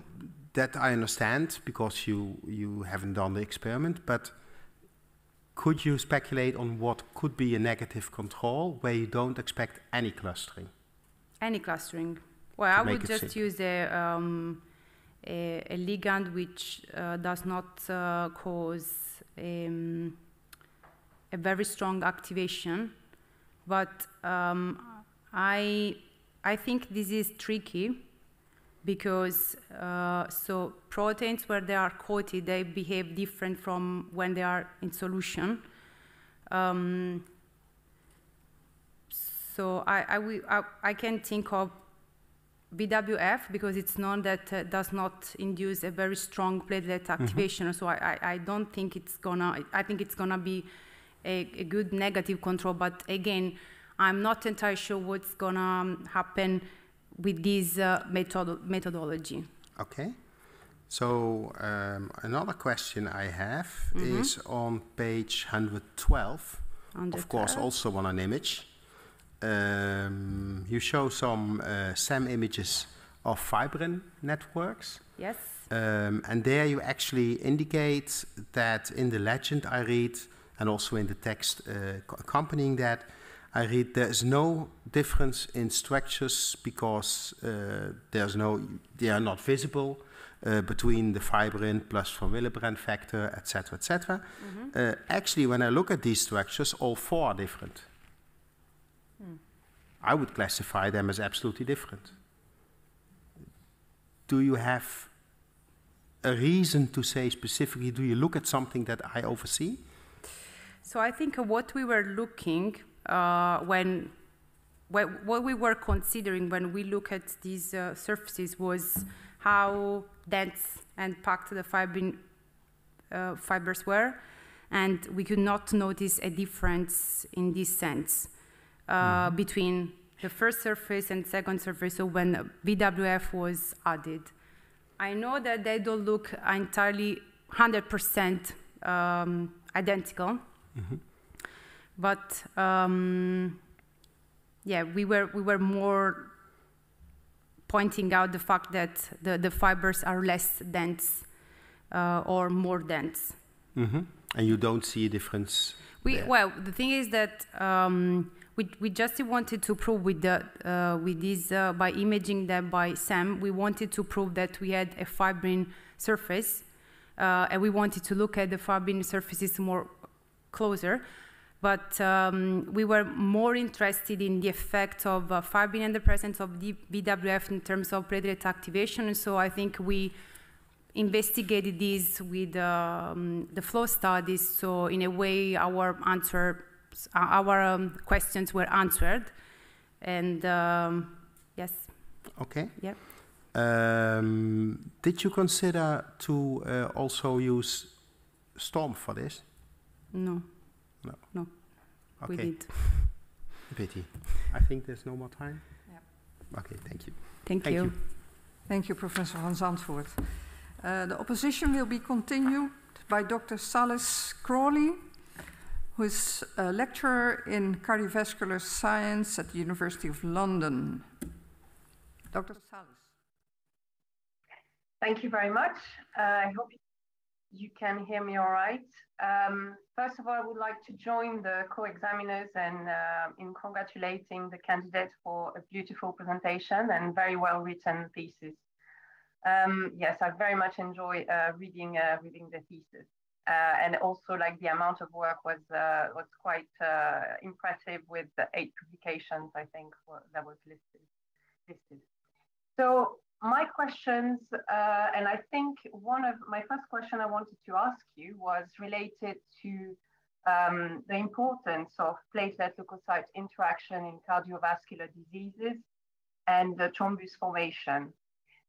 That I understand because you you haven't done the experiment, but could you speculate on what could be a negative control where you don't expect any clustering? Any clustering. Well, I would just simple. use a, um, a, a, ligand which uh, does not uh, cause um, a very strong activation, but um, I, I think this is tricky because uh, so proteins where they are coated they behave different from when they are in solution um, so I, I, I, I, can think of BWF because it's known that uh, does not induce a very strong platelet mm-hmm. activation. Mm -hmm. So I, I, I, don't think it's gonna. I think it's gonna be a, a good negative control. But again, I'm not entirely sure what's gonna happen with this uh, method methodology. Okay. So um, another question I have mm -hmm. is on page 112. 112. Of course, also on an image. Um, you show some uh, SEM images of fibrin networks. Yes. Um, and there you actually indicate that in the legend I read, and also in the text uh, accompanying that, I read there is no difference in structures because uh, there's no, they are not visible uh, between the fibrin plus von Willebrand factor, etc., etc. Mm -hmm. uh, actually, when I look at these structures, all four are different. Mm. I would classify them as absolutely different. Do you have a reason to say specifically, do you look at something that I oversee? So I think what we were looking when, when, what we were considering when we look at these uh, surfaces was how dense and packed the fibrin, uh, fibers were, and we could not notice a difference in this sense uh, mm. between the first surface and second surface, so when BWF was added. I know that they don't look entirely 100% um, identical, mm -hmm. But um, yeah, we were, we were more pointing out the fact that the, the fibers are less dense uh, or more dense. Mm -hmm. And you don't see a difference? We, well, the thing is that um, we, we just wanted to prove with, the, uh, with this, uh, by imaging them by SAM, we wanted to prove that we had a fibrin surface, uh, and we wanted to look at the fibrin surfaces more closer but um, we were more interested in the effect of uh, fibrin and the presence of the BWF in terms of platelet activation. And so I think we investigated this with um, the flow studies. So in a way, our answer, our um, questions were answered. And um, yes. Okay. Yeah. Um, did you consider to uh, also use Storm for this? No. No. No. Okay. We did. <laughs> Pity. I think there's no more time. Yeah. Okay, thank you. Thank, Thank you. you. Thank you, Professor van Zandvoort. Uh, the opposition will be continued by Dr. Salis Crawley, who is a lecturer in cardiovascular science at the University of London. Dr. Salis. Thank you very much. Uh, I hope you can hear me all right. Um, first of all, I would like to join the co-examiners and uh, in congratulating the candidate for a beautiful presentation and very well written thesis. Um, yes, I very much enjoy uh, reading uh, reading the thesis, uh, and also like the amount of work was uh, was quite uh, impressive with the eight publications I think that was listed. listed. So my questions, uh, and I think one of my first question I wanted to ask you was related to um, the importance of platelet-leukocyte interaction in cardiovascular diseases and the thrombus formation.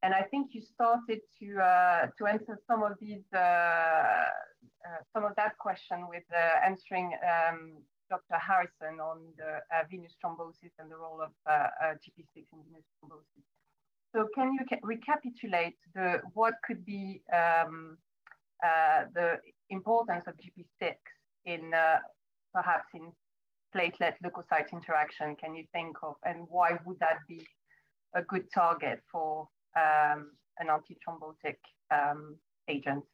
And I think you started to uh, to answer some of these uh, uh some of that question with uh, answering um, Dr. Harrison on the uh, venous thrombosis and the role of GP6 in venous thrombosis. So can you ca recapitulate the what could be um, the importance of GP6 in perhaps in platelet leukocyte interaction? Can you think of and why would that be a good target for um, an antithrombotic um, agent.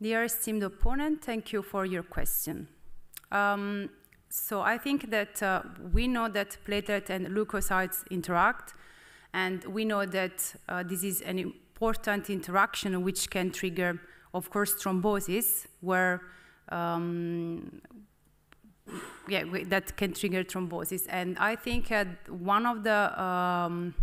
Dear esteemed opponent, thank you for your question. Um, so I think that uh, we know that platelet and leukocytes interact, and we know that uh, this is an important interaction which can trigger, of course, thrombosis, where um, yeah, that can trigger thrombosis. And I think uh, one of the um,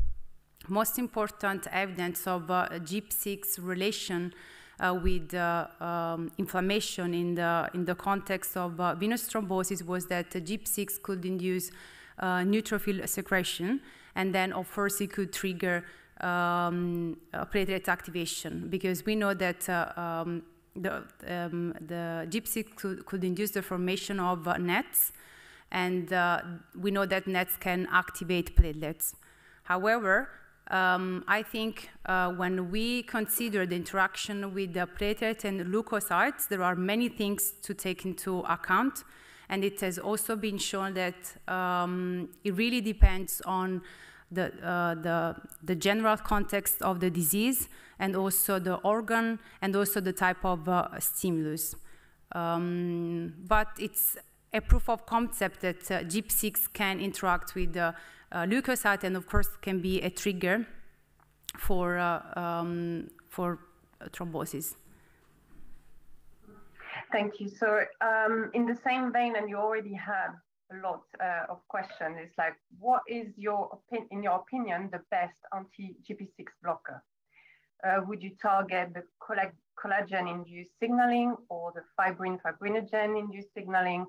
most important evidence of uh, GIP6 relation uh, with uh, um, inflammation in the, in the context of uh, venous thrombosis was that GIP6 could induce uh, neutrophil secretion, and then of course it could trigger um, platelet activation, because we know that uh, um, the, um, the GIP6 could, could, induce the formation of nets, and we know that nets can activate platelets. However, um, I think uh, when we consider the interaction with the platelet and leukocytes, there are many things to take into account. And it has also been shown that um, it really depends on the, uh, the, the, general context of the disease and also the organ and also the type of uh, stimulus. Um, but it's a proof of concept that uh, GIP6 can interact with the uh, leukocyte and of course can be a trigger for, uh, um, for thrombosis. Thank you. So um, in the same vein, and you already had a lot uh, of questions, it's like, what is your, in your opinion, the best anti-GP6 blocker? Uh, would you target the collagen-induced signaling or the fibrin-fibrinogen-induced signaling?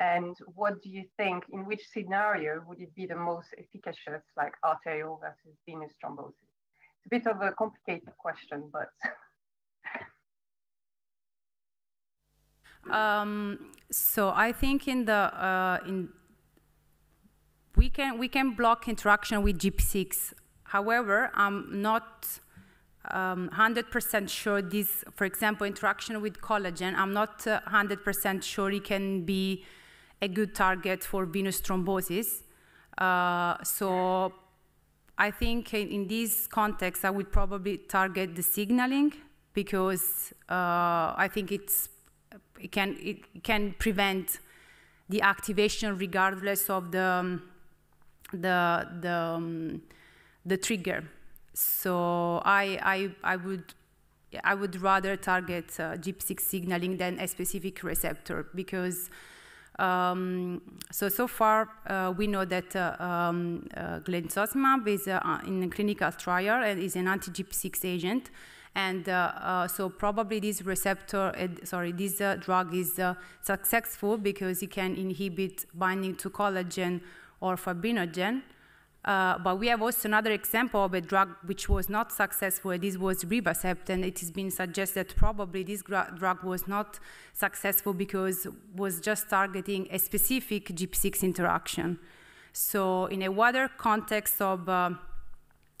And what do you think, in which scenario would it be the most efficacious, like arterial versus venous thrombosis? It's a bit of a complicated question, but. <laughs> um, so I think in the uh, in we can we can block interaction with GP6. However, I'm not 100% um, sure this, for example, interaction with collagen. I'm not 100% uh, sure it can be a good target for venous thrombosis. Uh, so I think in, in, this context, I would probably target the signaling because uh, I think it's, it, can, it can prevent the activation regardless of the, um, the, the, um, the trigger. So I, I, I, would, I would rather target uh, GIP6 signaling than a specific receptor because um, so, so far, uh, we know that uh, um, uh, is uh, in a clinical trial and is an anti-GP6 agent. And uh, uh, so probably this receptor, sorry, this drug is successful because it can inhibit binding to collagen or fibrinogen. Uh, but we have also another example of a drug which was not successful. This was Rivacept, and it has been suggested probably this drug was not successful because was just targeting a specific GP6 interaction. So in a wider context of uh,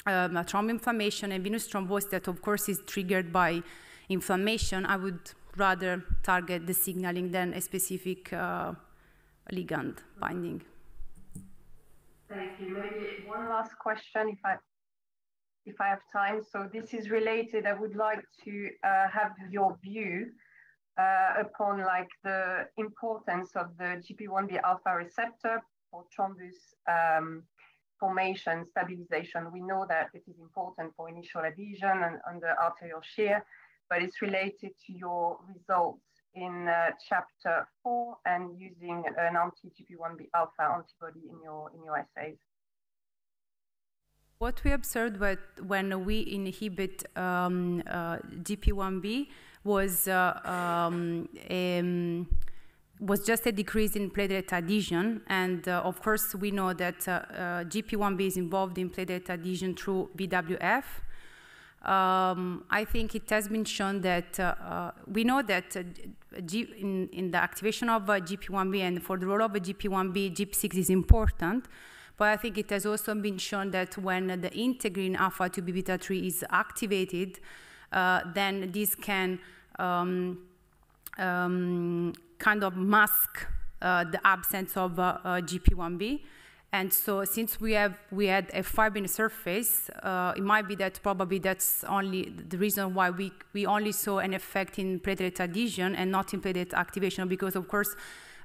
um, thromboinflammation inflammation and venous thrombosis that of course is triggered by inflammation, I would rather target the signaling than a specific uh, ligand binding. Thank you. Maybe one last question, if I if I have time. So this is related. I would like to uh, have your view uh, upon like the importance of the GP1B alpha receptor for thrombus um, formation stabilization. We know that it is important for initial adhesion and under arterial shear, but it's related to your results in uh, chapter four and using an anti-GP1B alpha antibody in your, in your assays. What we observed when we inhibit um, uh, GP1B was uh, um, was just a decrease in platelet adhesion, and uh, of course we know that uh, uh, GP1B is involved in platelet adhesion through VWF, um, I think it has been shown that uh, uh, we know that uh, in, in, the activation of GP1B and for the role of GP1B, GP6 is important. But I think it has also been shown that when the integrin alpha 2 beta 3 is activated, then this can um, um, kind of mask uh, the absence of uh, GP1B. And so since we have we had a fibrin surface, uh, it might be that probably that's only the reason why we, we only saw an effect in platelet adhesion and not in platelet activation, because of course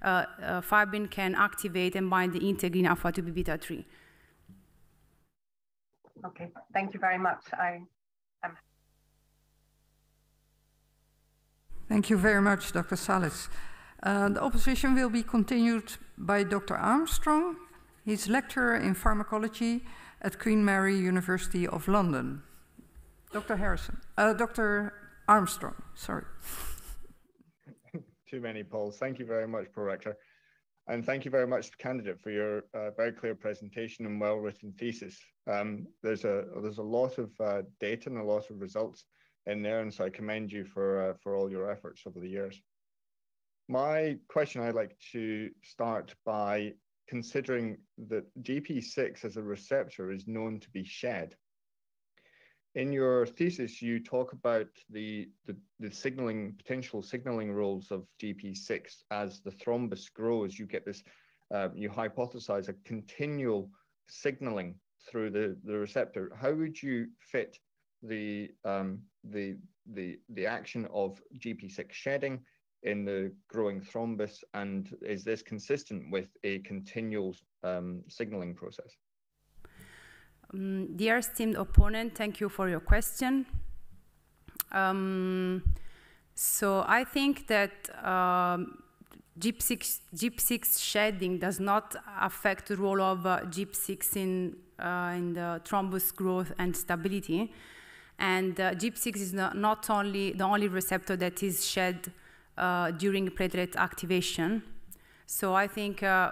uh, uh, fibrin can activate and bind the integrin alpha 2 beta 3. Okay, thank you very much. I am. Thank you very much, Dr. Salis. Uh, the opposition will be continued by Dr. Armstrong. He's lecturer in pharmacology at Queen Mary University of London. Dr. Harrison, uh, Dr. Armstrong, sorry. Too many polls. Thank you very much, Pro-Rector. And thank you very much, candidate, for your uh, very clear presentation and well-written thesis. Um, there's a there's a lot of uh, data and a lot of results in there, and so I commend you for uh, for all your efforts over the years. My question I'd like to start by considering that GP6 as a receptor is known to be shed. In your thesis, you talk about the, the, the signaling, potential signaling roles of GP6 as the thrombus grows. You get this, uh, you hypothesize a continual signaling through the, the receptor. How would you fit the, um, the, the, the action of GP6 shedding in the growing thrombus? And is this consistent with a continual um, signaling process? Um, dear esteemed opponent, thank you for your question. Um, so I think that um, GIP6, GIP6 shedding does not affect the role of uh, GIP6 in, uh, in the thrombus growth and stability. And uh, GIP6 is not, not only the only receptor that is shed during platelet activation. So I think uh,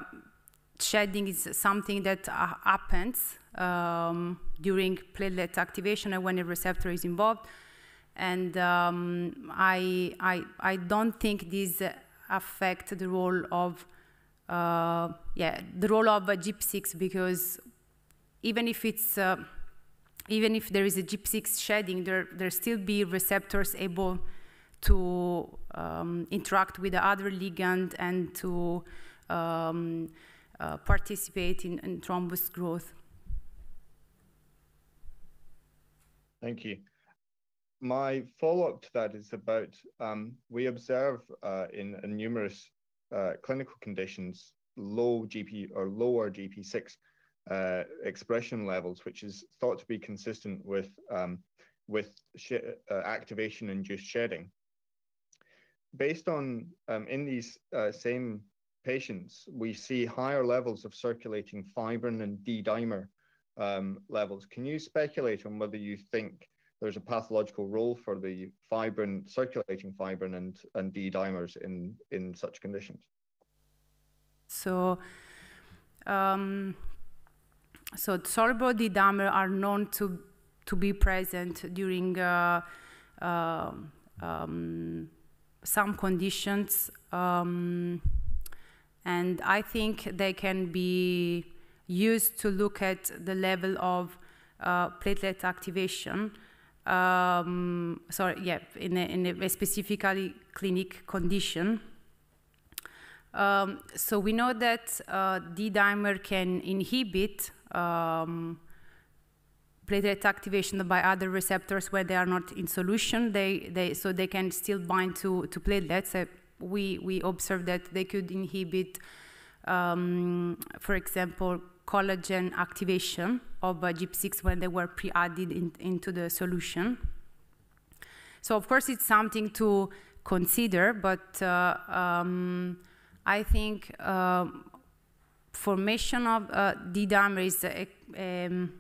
shedding is something that uh, happens um, during platelet activation and when a receptor is involved. And um, I, I, I don't think this affect the role of uh, yeah the role of a GIP6 because even if it's uh, even if there is a GIP6 shedding, there there still be receptors able to um, interact with the other ligand and to um, uh, participate in, in, thrombus growth. Thank you. My follow-up to that is about, um, we observe uh, in, in, numerous uh, clinical conditions low GP or lower GP6 uh, expression levels, which is thought to be consistent with, um, with uh, activation-induced shedding based on um, in these uh, same patients, we see higher levels of circulating fibrin and D-dimer um, levels. Can you speculate on whether you think there's a pathological role for the fibrin, circulating fibrin and, and D-dimers in, in such conditions? So um, so soluble D-dimer are known to to be present during uh, uh, um, some conditions, um, and I think they can be used to look at the level of uh, platelet activation. Um, sorry, yeah, in a, in a specifically clinic condition. Um, so we know that uh, D-dimer can inhibit um, platelet activation by other receptors where they are not in solution. They, they, so they can still bind to, to platelets. Uh, we, we observed that they could inhibit, um, for example, collagen activation of uh, GIP6 when they were pre-added in, into the solution. So of course it's something to consider, but uh, um, I think um, formation of uh, D-dimer is uh, um,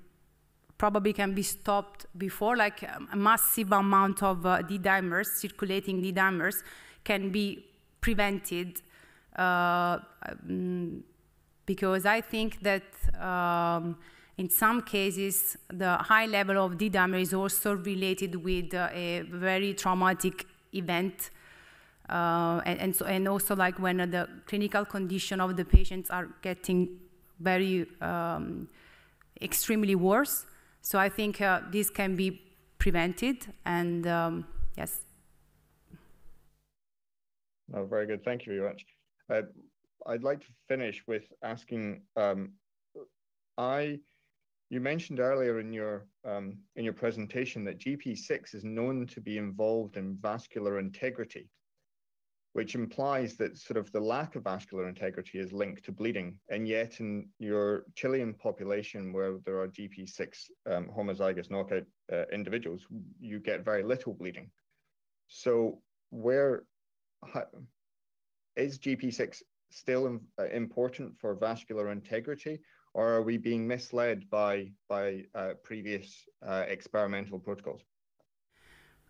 probably can be stopped before, like a massive amount of uh, D-dimers, circulating D-dimers, can be prevented uh, um, because I think that um, in some cases the high level of D-dimer is also related with uh, a very traumatic event uh, and, and, so, and, also like when the clinical condition of the patients are getting very um, extremely worse. So I think uh, this can be prevented and um, yes. Oh, very good. Thank you very much. Uh, I'd like to finish with asking, um, I, you mentioned earlier in your um, in your presentation that GP6 is known to be involved in vascular integrity which implies that sort of the lack of vascular integrity is linked to bleeding. And yet, in your Chilean population, where there are GP6 um, homozygous knockout uh, individuals, you get very little bleeding. So, where is GP6 still uh, important for vascular integrity, or are we being misled by by uh, previous uh, experimental protocols?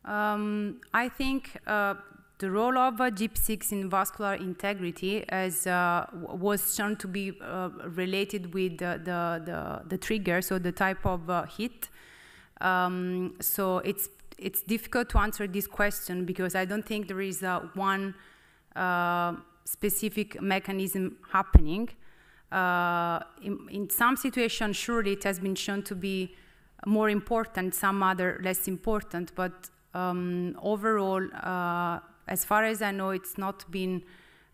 Um, I think uh, the role of uh, GP6 in vascular integrity as, uh, was shown to be uh, related with the, the, the, trigger, so the type of uh, hit. Um, so it's, it's difficult to answer this question because I don't think there is uh, one uh, specific mechanism happening. In, in, some situations, surely it has been shown to be more important, some other less important, but um, overall, as far as I know, it's not been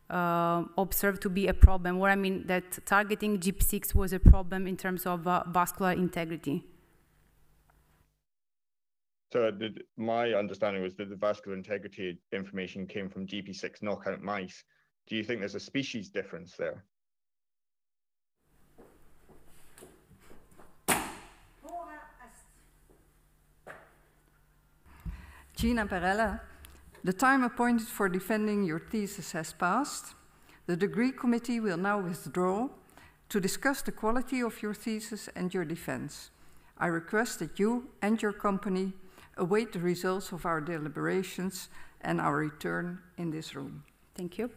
uh, observed to be a problem, What I mean that targeting GP6 was a problem in terms of uh, vascular integrity. So did, my understanding was that the vascular integrity information came from GP6 knockout mice. Do you think there's a species difference there? Gina Perrella the time appointed for defending your thesis has passed. The degree committee will now withdraw to discuss the quality of your thesis and your defense. I request that you and your company await the results of our deliberations and our return in this room. Thank you.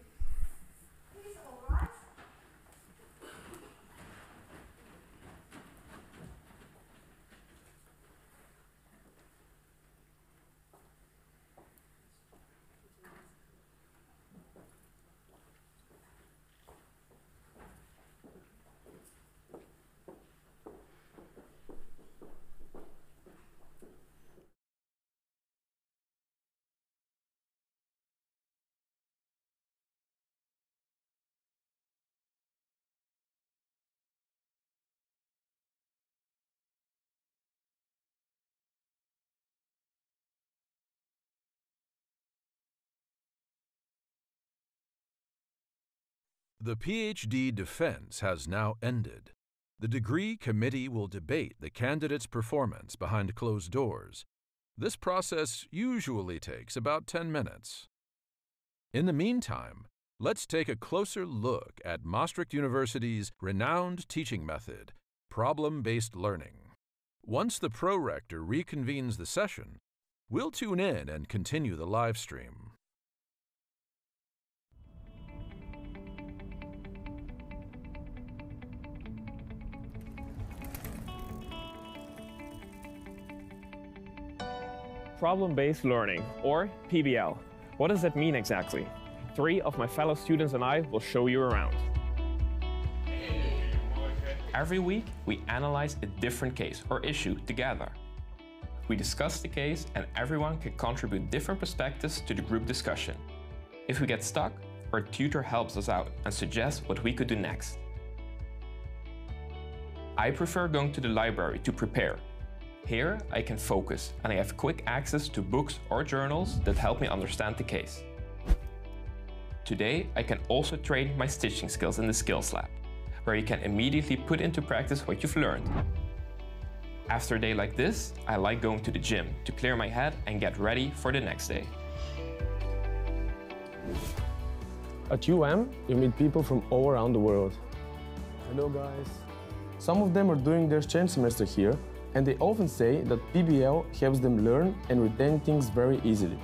The PhD defense has now ended. The degree committee will debate the candidate's performance behind closed doors. This process usually takes about 10 minutes. In the meantime, let's take a closer look at Maastricht University's renowned teaching method, problem-based learning. Once the prorector reconvenes the session, we'll tune in and continue the live stream. Problem-based learning, or PBL. What does that mean exactly? Three of my fellow students and I will show you around. Every week, we analyze a different case or issue together. We discuss the case and everyone can contribute different perspectives to the group discussion. If we get stuck, our tutor helps us out and suggests what we could do next. I prefer going to the library to prepare. Here, I can focus and I have quick access to books or journals that help me understand the case. Today, I can also train my stitching skills in the Skills Lab, where you can immediately put into practice what you've learned. After a day like this, I like going to the gym to clear my head and get ready for the next day. At UM, you meet people from all around the world. Hello guys. Some of them are doing their exchange semester here, and they often say that PBL helps them learn and retain things very easily.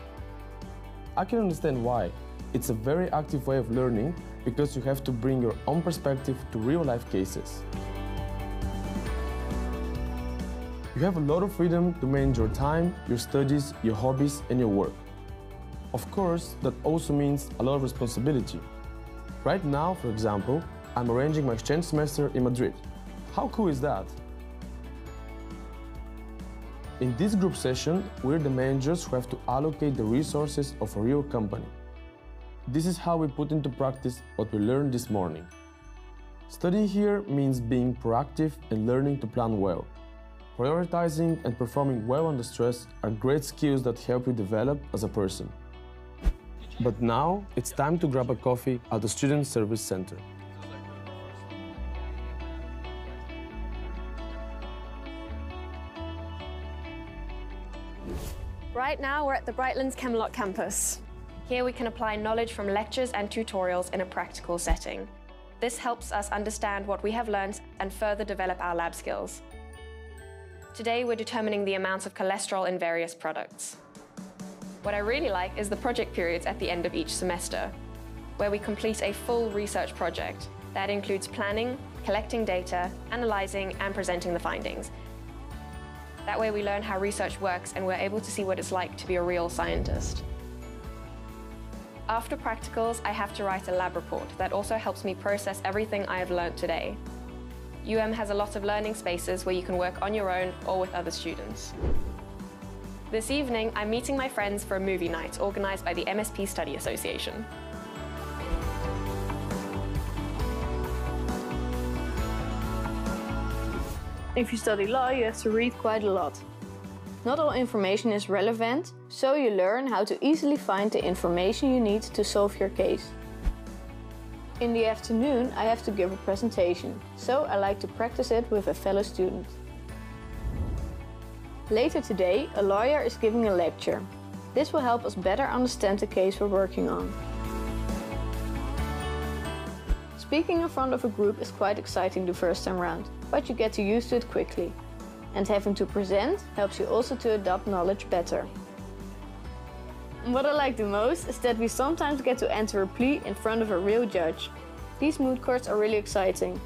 I can understand why. It's a very active way of learning because you have to bring your own perspective to real-life cases. You have a lot of freedom to manage your time, your studies, your hobbies, and your work. Of course, that also means a lot of responsibility. Right now, for example, I'm arranging my exchange semester in Madrid. How cool is that? In this group session, we're the managers who have to allocate the resources of a real company. This is how we put into practice what we learned this morning. Studying here means being proactive and learning to plan well. Prioritizing and performing well under stress are great skills that help you develop as a person. But now, it's time to grab a coffee at the Student Service Center. Right now, we're at the Brightlands Chemelot campus. Here we can apply knowledge from lectures and tutorials in a practical setting. This helps us understand what we have learned and further develop our lab skills. Today, we're determining the amounts of cholesterol in various products. What I really like is the project periods at the end of each semester, where we complete a full research project. That includes planning, collecting data, analyzing, and presenting the findings. That way we learn how research works and we're able to see what it's like to be a real scientist. After practicals, I have to write a lab report that also helps me process everything I have learned today. UM has a lot of learning spaces where you can work on your own or with other students. This evening, I'm meeting my friends for a movie night organised by the MSP Study Association. If you study law, you have to read quite a lot. Not all information is relevant, so you learn how to easily find the information you need to solve your case. In the afternoon, I have to give a presentation, so I like to practice it with a fellow student. Later today, a lawyer is giving a lecture. This will help us better understand the case we're working on. Speaking in front of a group is quite exciting the first time round, but you get to used to it quickly. And having to present helps you also to adopt knowledge better. What I like the most is that we sometimes get to enter a plea in front of a real judge. These moot courts are really exciting.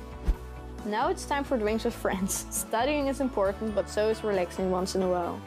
Now it's time for drinks with friends. <laughs> Studying is important, but so is relaxing once in a while.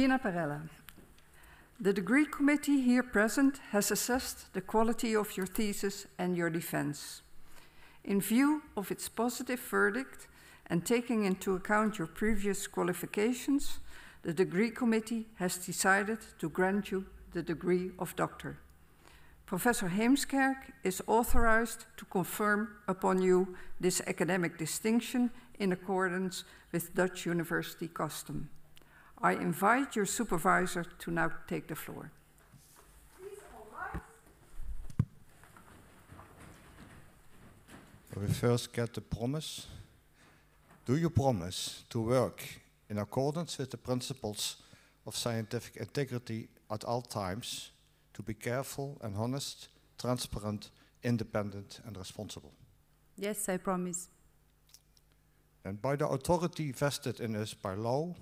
Gina Perrella. The degree committee here present has assessed the quality of your thesis and your defense. In view of its positive verdict and taking into account your previous qualifications, the degree committee has decided to grant you the degree of doctor. Professor Heemskerk is authorized to confirm upon you this academic distinction in accordance with Dutch university custom. I invite your supervisor to now take the floor. We first get the promise. Do you promise to work in accordance with the principles of scientific integrity at all times, to be careful and honest, transparent, independent, and responsible? Yes, I promise. And by the authority vested in us by law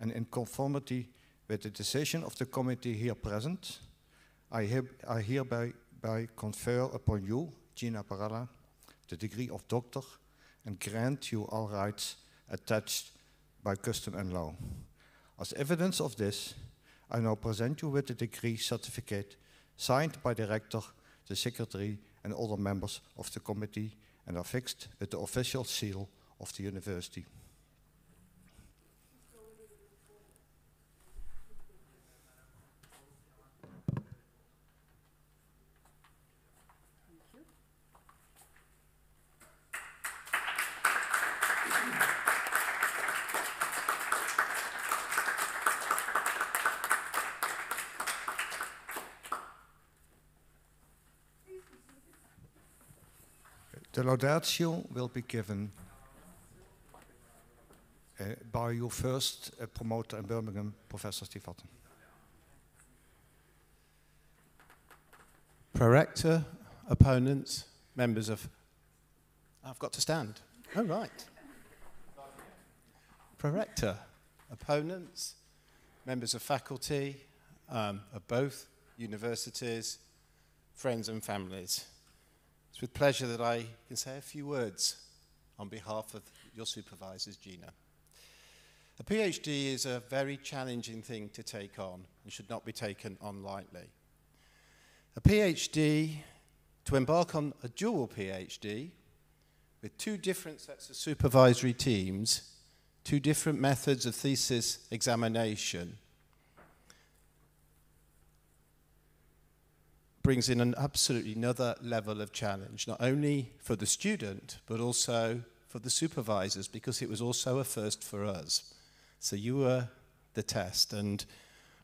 and in conformity with the decision of the committee here present, I, hereby, I hereby by confer upon you, Gina Perrella, the degree of doctor and grant you all rights attached by custom and law. As evidence of this, I now present you with the degree certificate signed by the rector, the secretary, and other members of the committee and affixed with the official seal of the university. The laudatio will be given uh, by your first uh, promoter in Birmingham, Professor Steve Watson. Prorector, opponents, members of. I've got to stand. Oh, right. Prorector, opponents, members of faculty um, of both universities, friends and families. It's with pleasure that I can say a few words on behalf of your supervisors, Gina. A PhD is a very challenging thing to take on and should not be taken on lightly. A PhD, to embark on a dual PhD with two different sets of supervisory teams, two different methods of thesis examination, brings in an absolutely another level of challenge, not only for the student, but also for the supervisors, because it was also a first for us. So you were the test, and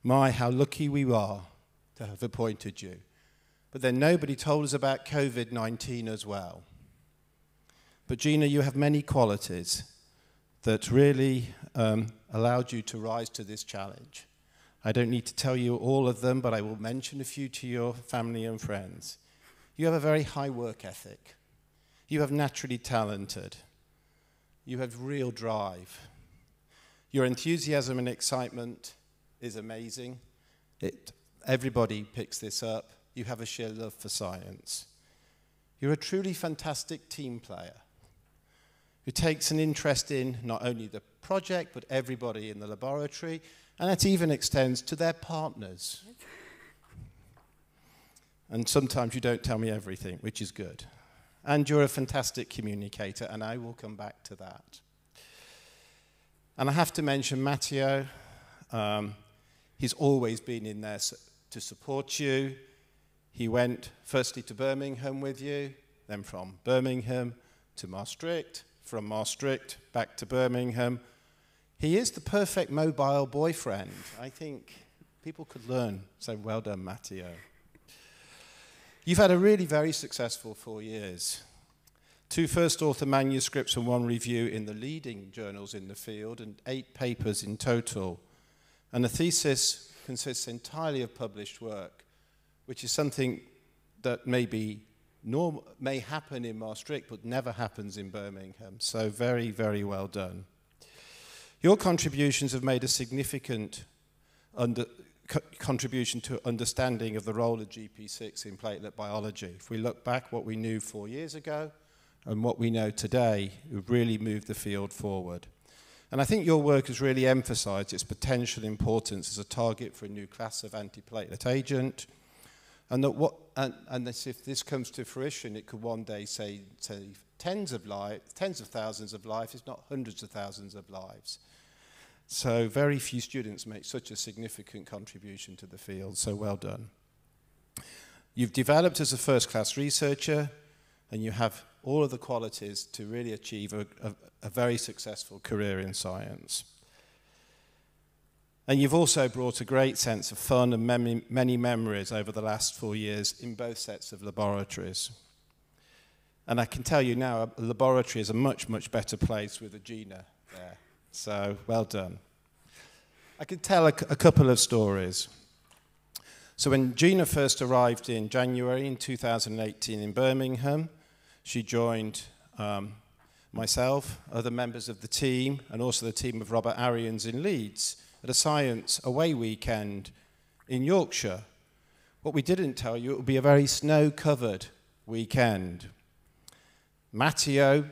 my, how lucky we are to have appointed you. But then nobody told us about COVID 19 as well. But Gina, you have many qualities that really um, allowed you to rise to this challenge. I don't need to tell you all of them, but I will mention a few to your family and friends. You have a very high work ethic. You have naturally talented. You have real drive. Your enthusiasm and excitement is amazing. It, everybody picks this up. You have a sheer love for science. You're a truly fantastic team player who takes an interest in not only the project, but everybody in the laboratory, and that even extends to their partners. And sometimes you don't tell me everything, which is good. And you're a fantastic communicator, and I will come back to that. And I have to mention Matteo. Um, he's always been in there to support you. He went firstly to Birmingham with you, then from Birmingham to Maastricht, from Maastricht back to Birmingham. He is the perfect mobile boyfriend. I think people could learn. So well done, Matteo. You've had a really very successful four years two first author manuscripts and one review in the leading journals in the field, and eight papers in total. And a thesis consists entirely of published work, which is something that may, be norm- may happen in Maastricht but never happens in Birmingham. So, very, very well done. Your contributions have made a significant under, co- contribution to understanding of the role of GP6 in platelet biology. If we look back what we knew four years ago, and what we know today, we've really moved the field forward. And I think your work has really emphasized its potential importance as a target for a new class of antiplatelet agent. And that what and, and this, if this comes to fruition, it could one day say, save tens of lives, tens of thousands of lives, if not hundreds of thousands of lives. So very few students make such a significant contribution to the field, so well done. You've developed as a first-class researcher, and you have all of the qualities to really achieve a, a, a very successful career in science. And you've also brought a great sense of fun and mem many memories over the last four years in both sets of laboratories. And I can tell you now, a laboratory is a much, much better place with a Gina there. So, well done. I can tell a, a couple of stories. So, when Gina first arrived in January in 2018 in Birmingham, she joined um, myself, other members of the team, and also the team of Robert Ariëns in Leeds at a science away weekend in Yorkshire. What we didn't tell you, it would be a very snow covered weekend. Matteo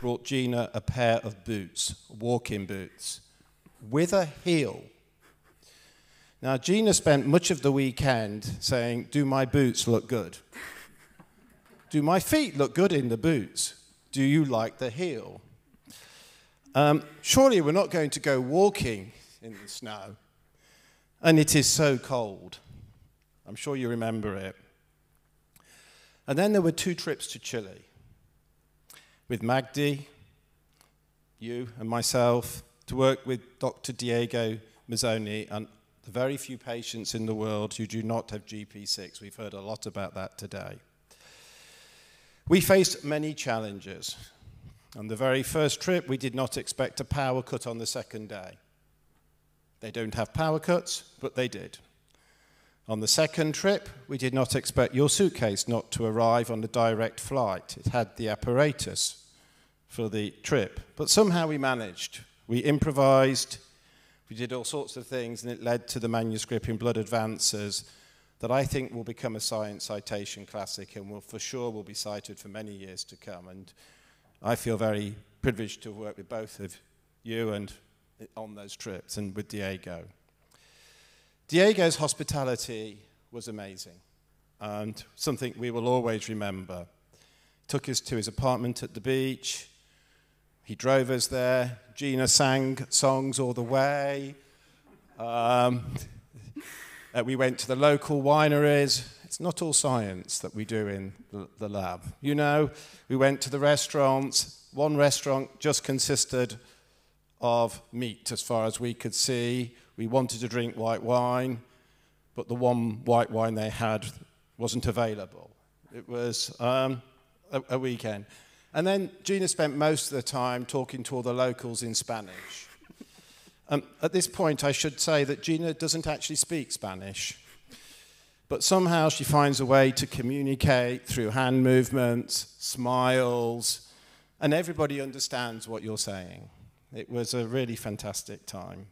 brought Gina a pair of boots, walking boots, with a heel. Now, Gina spent much of the weekend saying, Do my boots look good? Do my feet look good in the boots? Do you like the heel? Um, surely we're not going to go walking in the snow. And it is so cold. I'm sure you remember it. And then there were two trips to Chile with Magdi, you and myself, to work with Dr. Diego Mezzano and the very few patients in the world who do not have GP6. We've heard a lot about that today. We faced many challenges. On the very first trip, we did not expect a power cut on the second day. They don't have power cuts, but they did. On the second trip, we did not expect your suitcase not to arrive on a direct flight. It had the apparatus for the trip, but somehow we managed. We improvised, we did all sorts of things, and it led to the manuscript in Blood Advances that I think will become a science citation classic and will for sure will be cited for many years to come. And I feel very privileged to work with both of you and on those trips and with Diego. Diego's hospitality was amazing and something we will always remember. Took us to his apartment at the beach. He drove us there. Gina sang songs all the way. Um, <laughs> we went to the local wineries. It's not all science that we do in the, the lab. You know, we went to the restaurants. One restaurant just consisted of meat as far as we could see. We wanted to drink white wine, but the one white wine they had wasn't available. It was um, a, a weekend. And then Gina spent most of the time talking to all the locals in Spanish. Um, at this point, I should say that Gina doesn't actually speak Spanish, but somehow she finds a way to communicate through hand movements, smiles, and everybody understands what you're saying. It was a really fantastic time.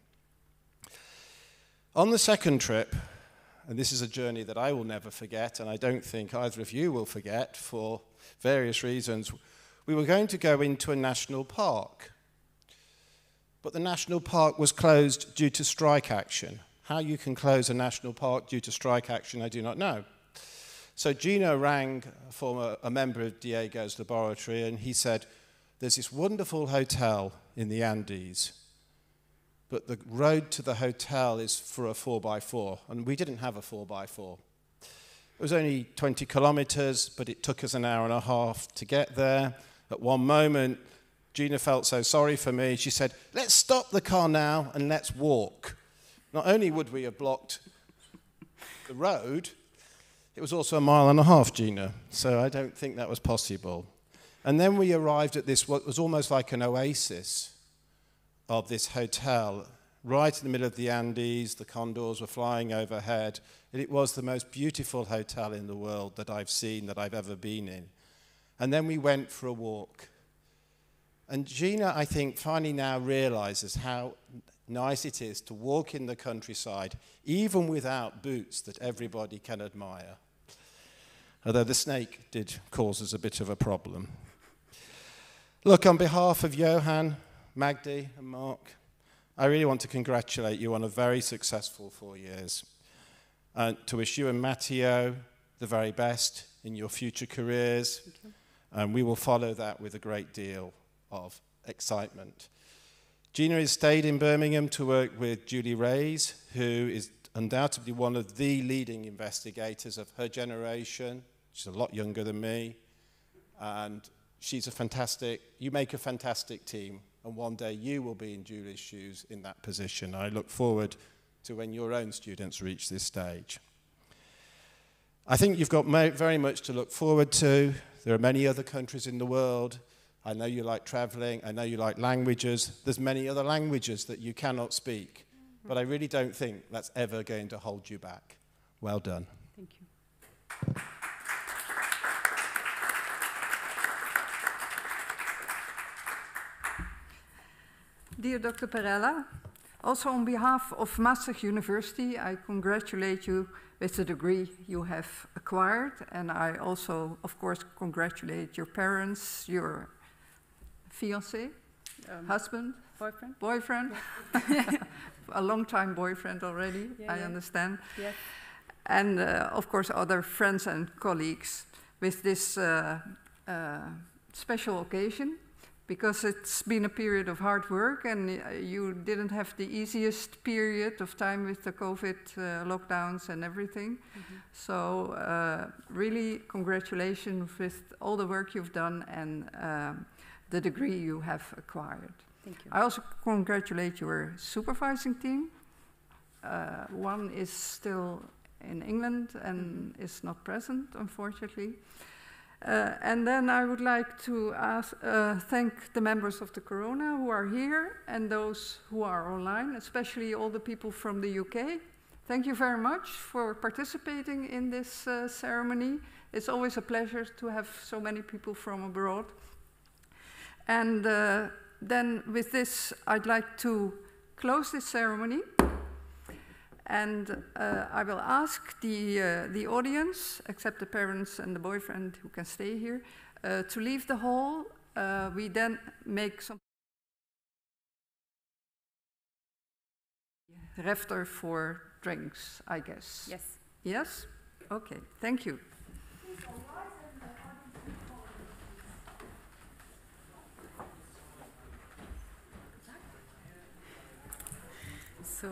On the second trip, and this is a journey that I will never forget, and I don't think either of you will forget for various reasons, we were going to go into a national park. But the national park was closed due to strike action. How you can close a national park due to strike action, I do not know. So Gino rang a former a member of Diego's laboratory, and he said, there's this wonderful hotel in the Andes, but the road to the hotel is for a 4x4, and we didn't have a 4x4. It was only 20 kilometers, but it took us an hour and a half to get there. At one moment, Gina felt so sorry for me. She said, Let's stop the car now and let's walk. Not only would we have blocked the road, it was also a mile and a half, Gina. So I don't think that was possible. And then we arrived at this, what was almost like an oasis of this hotel, right in the middle of the Andes. The condors were flying overhead. And it was the most beautiful hotel in the world that I've seen, that I've ever been in. And then we went for a walk. And Gina, I think, finally now realizes how nice it is to walk in the countryside, even without boots that everybody can admire. Although the snake did cause us a bit of a problem. Look, on behalf of Johan, Magdi and Mark, I really want to congratulate you on a very successful four years. And to wish you and Matteo the very best in your future careers. And we will follow that with a great deal of excitement. Gina has stayed in Birmingham to work with Julie Rayes, who is undoubtedly one of the leading investigators of her generation. She's a lot younger than me. And she's a fantastic, you make a fantastic team. And one day you will be in Julie's shoes in that position. I look forward to when your own students reach this stage. I think you've got very much to look forward to. There are many other countries in the world. I know you like traveling. I know you like languages. There's many other languages that you cannot speak. But I really don't think that's ever going to hold you back. Well done. Thank you. Dear Dr. Perrella, also on behalf of Maastricht University, I congratulate you with the degree you have acquired. And I also, of course, congratulate your parents, your fiance, um, husband, boyfriend, boyfriend, <laughs> a long time boyfriend already, yeah, I yeah. understand. Yes. And uh, of course, other friends and colleagues with this uh, uh, special occasion because it's been a period of hard work and uh, you didn't have the easiest period of time with the COVID uh, lockdowns and everything. Mm -hmm. So uh, really congratulations with all the work you've done and um, the degree you have acquired. Thank you. I also congratulate your supervising team. Uh, one is still in England and mm -hmm. is not present, unfortunately. Uh, and then I would like to ask, uh, thank the members of the Corona who are here and those who are online, especially all the people from the UK. Thank you very much for participating in this uh, ceremony. It's always a pleasure to have so many people from abroad. And uh, then with this, I'd like to close this ceremony. And uh, I will ask the, uh, the audience, except the parents and the boyfriend who can stay here, uh, to leave the hall. Uh, we then make some refter for drinks, I guess. Yes. Yes? Okay, thank you. So